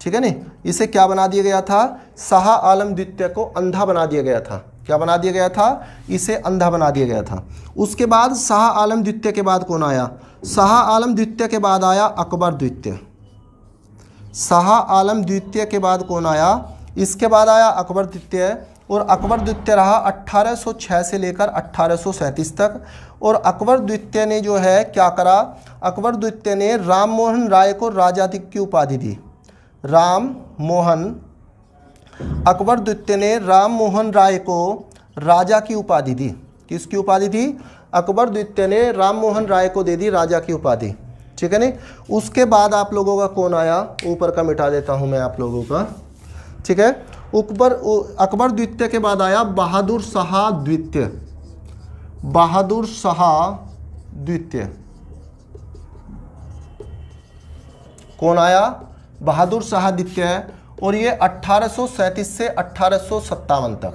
ठीक है ना? इसे क्या बना दिया गया था? शाह आलम द्वितीय को अंधा बना दिया गया था। क्या बना दिया गया था? इसे अंधा बना दिया गया था। उसके बाद शाह आलम द्वितीय के बाद कौन आया? शाह आलम द्वितीय के बाद आया अकबर द्वितीय। शाह आलम द्वितीय के बाद कौन आया? इसके बाद आया अकबर द्वितीय और अकबर द्वितीय रहा 1806 से लेकर अट्ठारह तक। और अकबर द्वितीय ने जो है, क्या करा? अकबर द्वितीय ने राम मोहन राय को राजाधिक की उपाधि दी। राम मोहन, अकबर द्वितीय ने राम मोहन राय को राजा की उपाधि दी। किसकी उपाधि दी अकबर द्वितीय ने राम मोहन राय को दे दी राजा की उपाधि। ठीक है नहीं? उसके बाद आप लोगों का कौन आया? ऊपर का मिटा देता हूँ मैं आप लोगों का। ठीक है? ऊपर अकबर द्वितीय के बाद आया बहादुर शाह द्वितीय। बहादुर शाह द्वितीय। कौन आया? बहादुर शाह द्वितीय और ये अट्ठारह से अट्ठारह तक।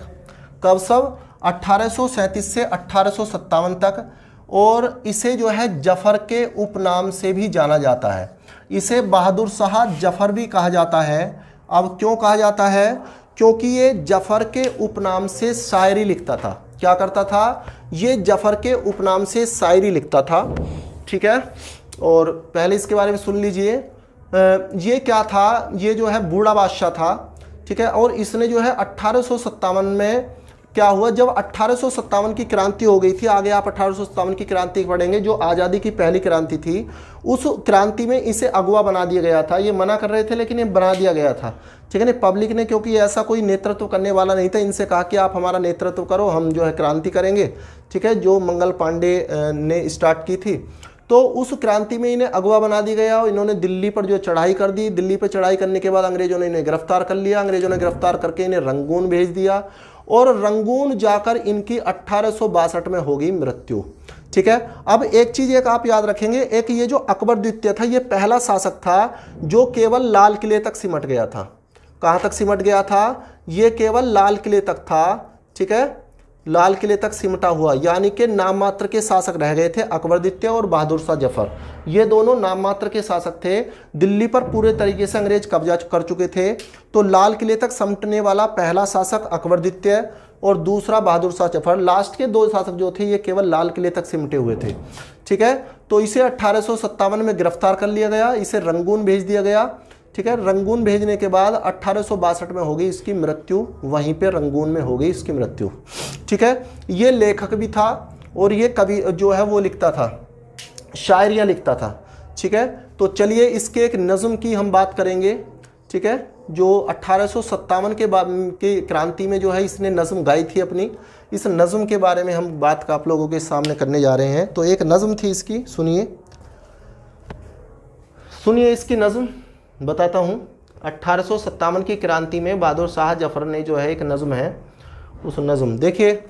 कब सब? अट्ठारह से अट्ठारह तक। और इसे जो है ज़फ़र के उपनाम से भी जाना जाता है। इसे बहादुर शाह ज़फ़र भी कहा जाता है। अब क्यों कहा जाता है? क्योंकि ये ज़फ़र के उपनाम से शायरी लिखता था। क्या करता था? ये ज़फ़र के उपनाम से शायरी लिखता था। ठीक है? और पहले इसके बारे में सुन लीजिए। ये क्या था? ये जो है बूढ़ा बादशाह था। ठीक है? और इसने जो है अट्ठारह में क्या हुआ? जब अट्ठारह की क्रांति हो गई थी, आगे आप अट्ठारह की क्रांति पढ़ेंगे जो आज़ादी की पहली क्रांति थी, उस क्रांति में इसे अगुआ बना दिया गया था। ये मना कर रहे थे, लेकिन ये बना दिया गया था। ठीक है ना? पब्लिक ने, क्योंकि ऐसा कोई नेतृत्व करने वाला नहीं था, इनसे कहा कि आप हमारा नेतृत्व करो, हम जो है क्रांति करेंगे। ठीक है? जो मंगल पांडे ने स्टार्ट की थी। तो उस क्रांति में इन्हें अगवा बना दिया गया और इन्होंने दिल्ली पर जो चढ़ाई कर दी। दिल्ली पर चढ़ाई करने के बाद अंग्रेज़ों ने इन्हें गिरफ़्तार कर लिया। अंग्रेज़ों ने गिरफ़्तार करके इन्हें रंगून भेज दिया। और रंगून जाकर इनकी अट्ठारह में होगी मृत्यु। ठीक है? अब एक चीज़ एक आप याद रखेंगे, एक ये जो अकबर द्वितीय था, ये पहला शासक था जो केवल लाल किले तक सिमट गया था। कहाँ तक सिमट गया था? ये केवल लाल किले तक था, ठीक है? लाल किले तक सिमटा हुआ, यानी कि नाम मात्र के शासक रह गए थे अकबर द्वितीय और बहादुर शाह ज़फ़र। ये दोनों नाम मात्र के शासक थे। दिल्ली पर पूरे तरीके से अंग्रेज़ कब्जा कर चुके थे। तो लाल किले तक समटने वाला पहला शासक अकबर द्वितीय और दूसरा बहादुर शाह ज़फ़र। लास्ट के दो शासक जो थे, ये केवल लाल किले तक सिमटे हुए थे। ठीक है? तो इसे अट्ठारह में गिरफ़्तार कर लिया गया। इसे रंगून भेज दिया गया। ठीक है, रंगून भेजने के बाद अट्ठारह में हो गई इसकी मृत्यु, वहीं पे रंगून में हो गई इसकी मृत्यु। ठीक है, ये लेखक भी था और ये कवि जो है वो लिखता था, शायरियाँ लिखता था। ठीक है तो चलिए इसके एक नज़म की हम बात करेंगे। ठीक है, जो अट्ठारह के बाद की क्रांति में जो है इसने नज़म गाई थी अपनी, इस नज़म के बारे में हम बात आप लोगों के सामने करने जा रहे हैं। तो एक नज़म थी इसकी, सुनिए। सुनिए इसकी नज़म। बताता हूँ। अट्ठारह की क्रांति में बहादुर शाह ज़फ़र ने जो है एक नज़म है, उस नज़म। देखिए,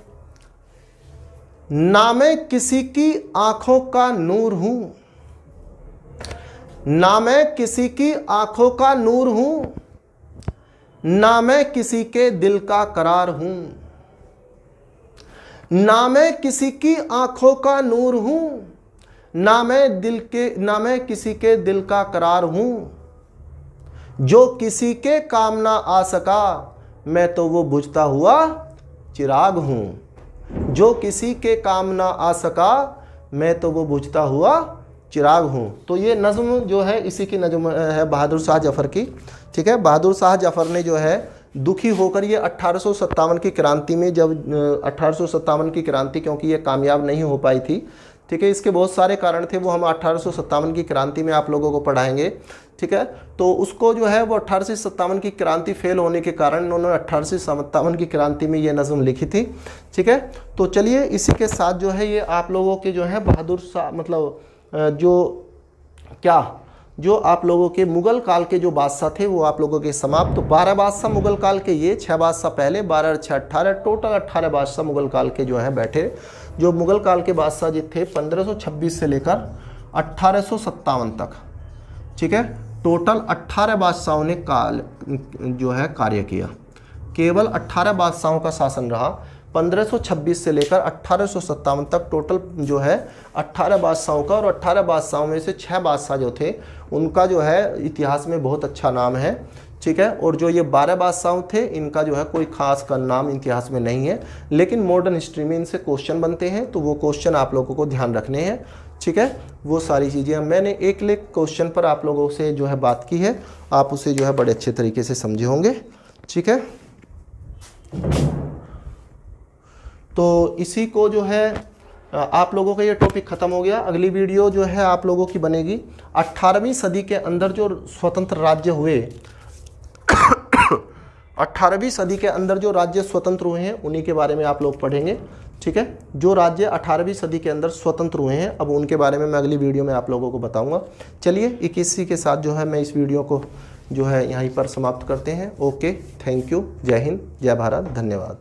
ना मैं किसी की आँखों का नूर हूँ, ना मैं किसी की आँखों का नूर हूँ, ना मैं किसी के दिल का करार हूँ, ना मैं किसी की आँखों का नूर हूँ, ना मैं दिल के, ना मैं किसी के दिल का करार हूँ। जो किसी के काम ना आ सका, मैं तो वो बुझता हुआ चिराग हूँ। जो किसी के काम ना आ सका, मैं तो वो बुझता हुआ चिराग हूँ। तो ये नज़म जो है, इसी की नज़म है बहादुर शाह जफ़र की। ठीक है? बहादुर शाह जफ़र ने जो है, दुखी होकर ये अट्ठारह की क्रांति में जब अट्ठारह की क्रांति, क्योंकि ये कामयाब नहीं हो पाई थी ठीक है, इसके बहुत सारे कारण थे, वो हम अट्ठारह की क्रांति में आप लोगों को पढ़ाएँगे, ठीक है? तो उसको जो है, वो अट्ठारह की क्रांति फेल होने के कारण उन्होंने अट्ठारह की क्रांति में ये नज़म लिखी थी, ठीक है? तो चलिए, इसी के साथ जो है ये आप लोगों के जो है बहादुर शाह मतलब जो, क्या, जो आप लोगों के मुगल काल के जो बादशाह थे, वो आप लोगों के समाप्त। तो बारह बादशाह मुगल काल के ये छः बादशाह पहले, बारह छः अट्ठारह टोटल अट्ठारह बादशाह मुगल काल के जो हैं बैठे। जो मुगल काल के बादशाह जी थे 1526 से लेकर अट्ठारह तक। ठीक है? टोटल 18 बादशाहों ने काल, जो है, कार्य किया। केवल 18 बादशाहों का शासन रहा। 1526 से लेकर अट्ठारह तक टोटल जो है 18 बादशाहों का और 18 बादशाहों में से छः बादशाह जो थे, उनका जो है, इतिहास में बहुत अच्छा नाम है। ठीक है? और जो ये बारह बादशाह थे, इनका जो है कोई खास का नाम इतिहास में नहीं है। लेकिन मॉडर्न हिस्ट्री में इनसे क्वेश्चन बनते हैं तो वो क्वेश्चन आप लोगों को ध्यान रखने हैं। ठीक है? वो सारी चीज़ें मैंने एक लेख क्वेश्चन पर आप लोगों से जो है बात की है। आप उसे जो है बड़े अच्छे तरीके से समझे होंगे। ठीक है? तो इसी को जो है आप लोगों का ये टॉपिक ख़त्म हो गया। अगली वीडियो जो है आप लोगों की बनेगी। 18वीं सदी के अंदर जो स्वतंत्र राज्य हुए 18वीं सदी के अंदर जो राज्य स्वतंत्र हुए हैं, उन्हीं के बारे में आप लोग पढ़ेंगे, ठीक है? जो राज्य 18वीं सदी के अंदर स्वतंत्र हुए हैं, अब उनके बारे में मैं अगली वीडियो में आप लोगों को बताऊँगा। चलिए इक्कीसी के साथ जो है मैं इस वीडियो को जो है यहीं पर समाप्त करते हैं। ओके, थैंक यू, जय हिंद, जय भारत, धन्यवाद।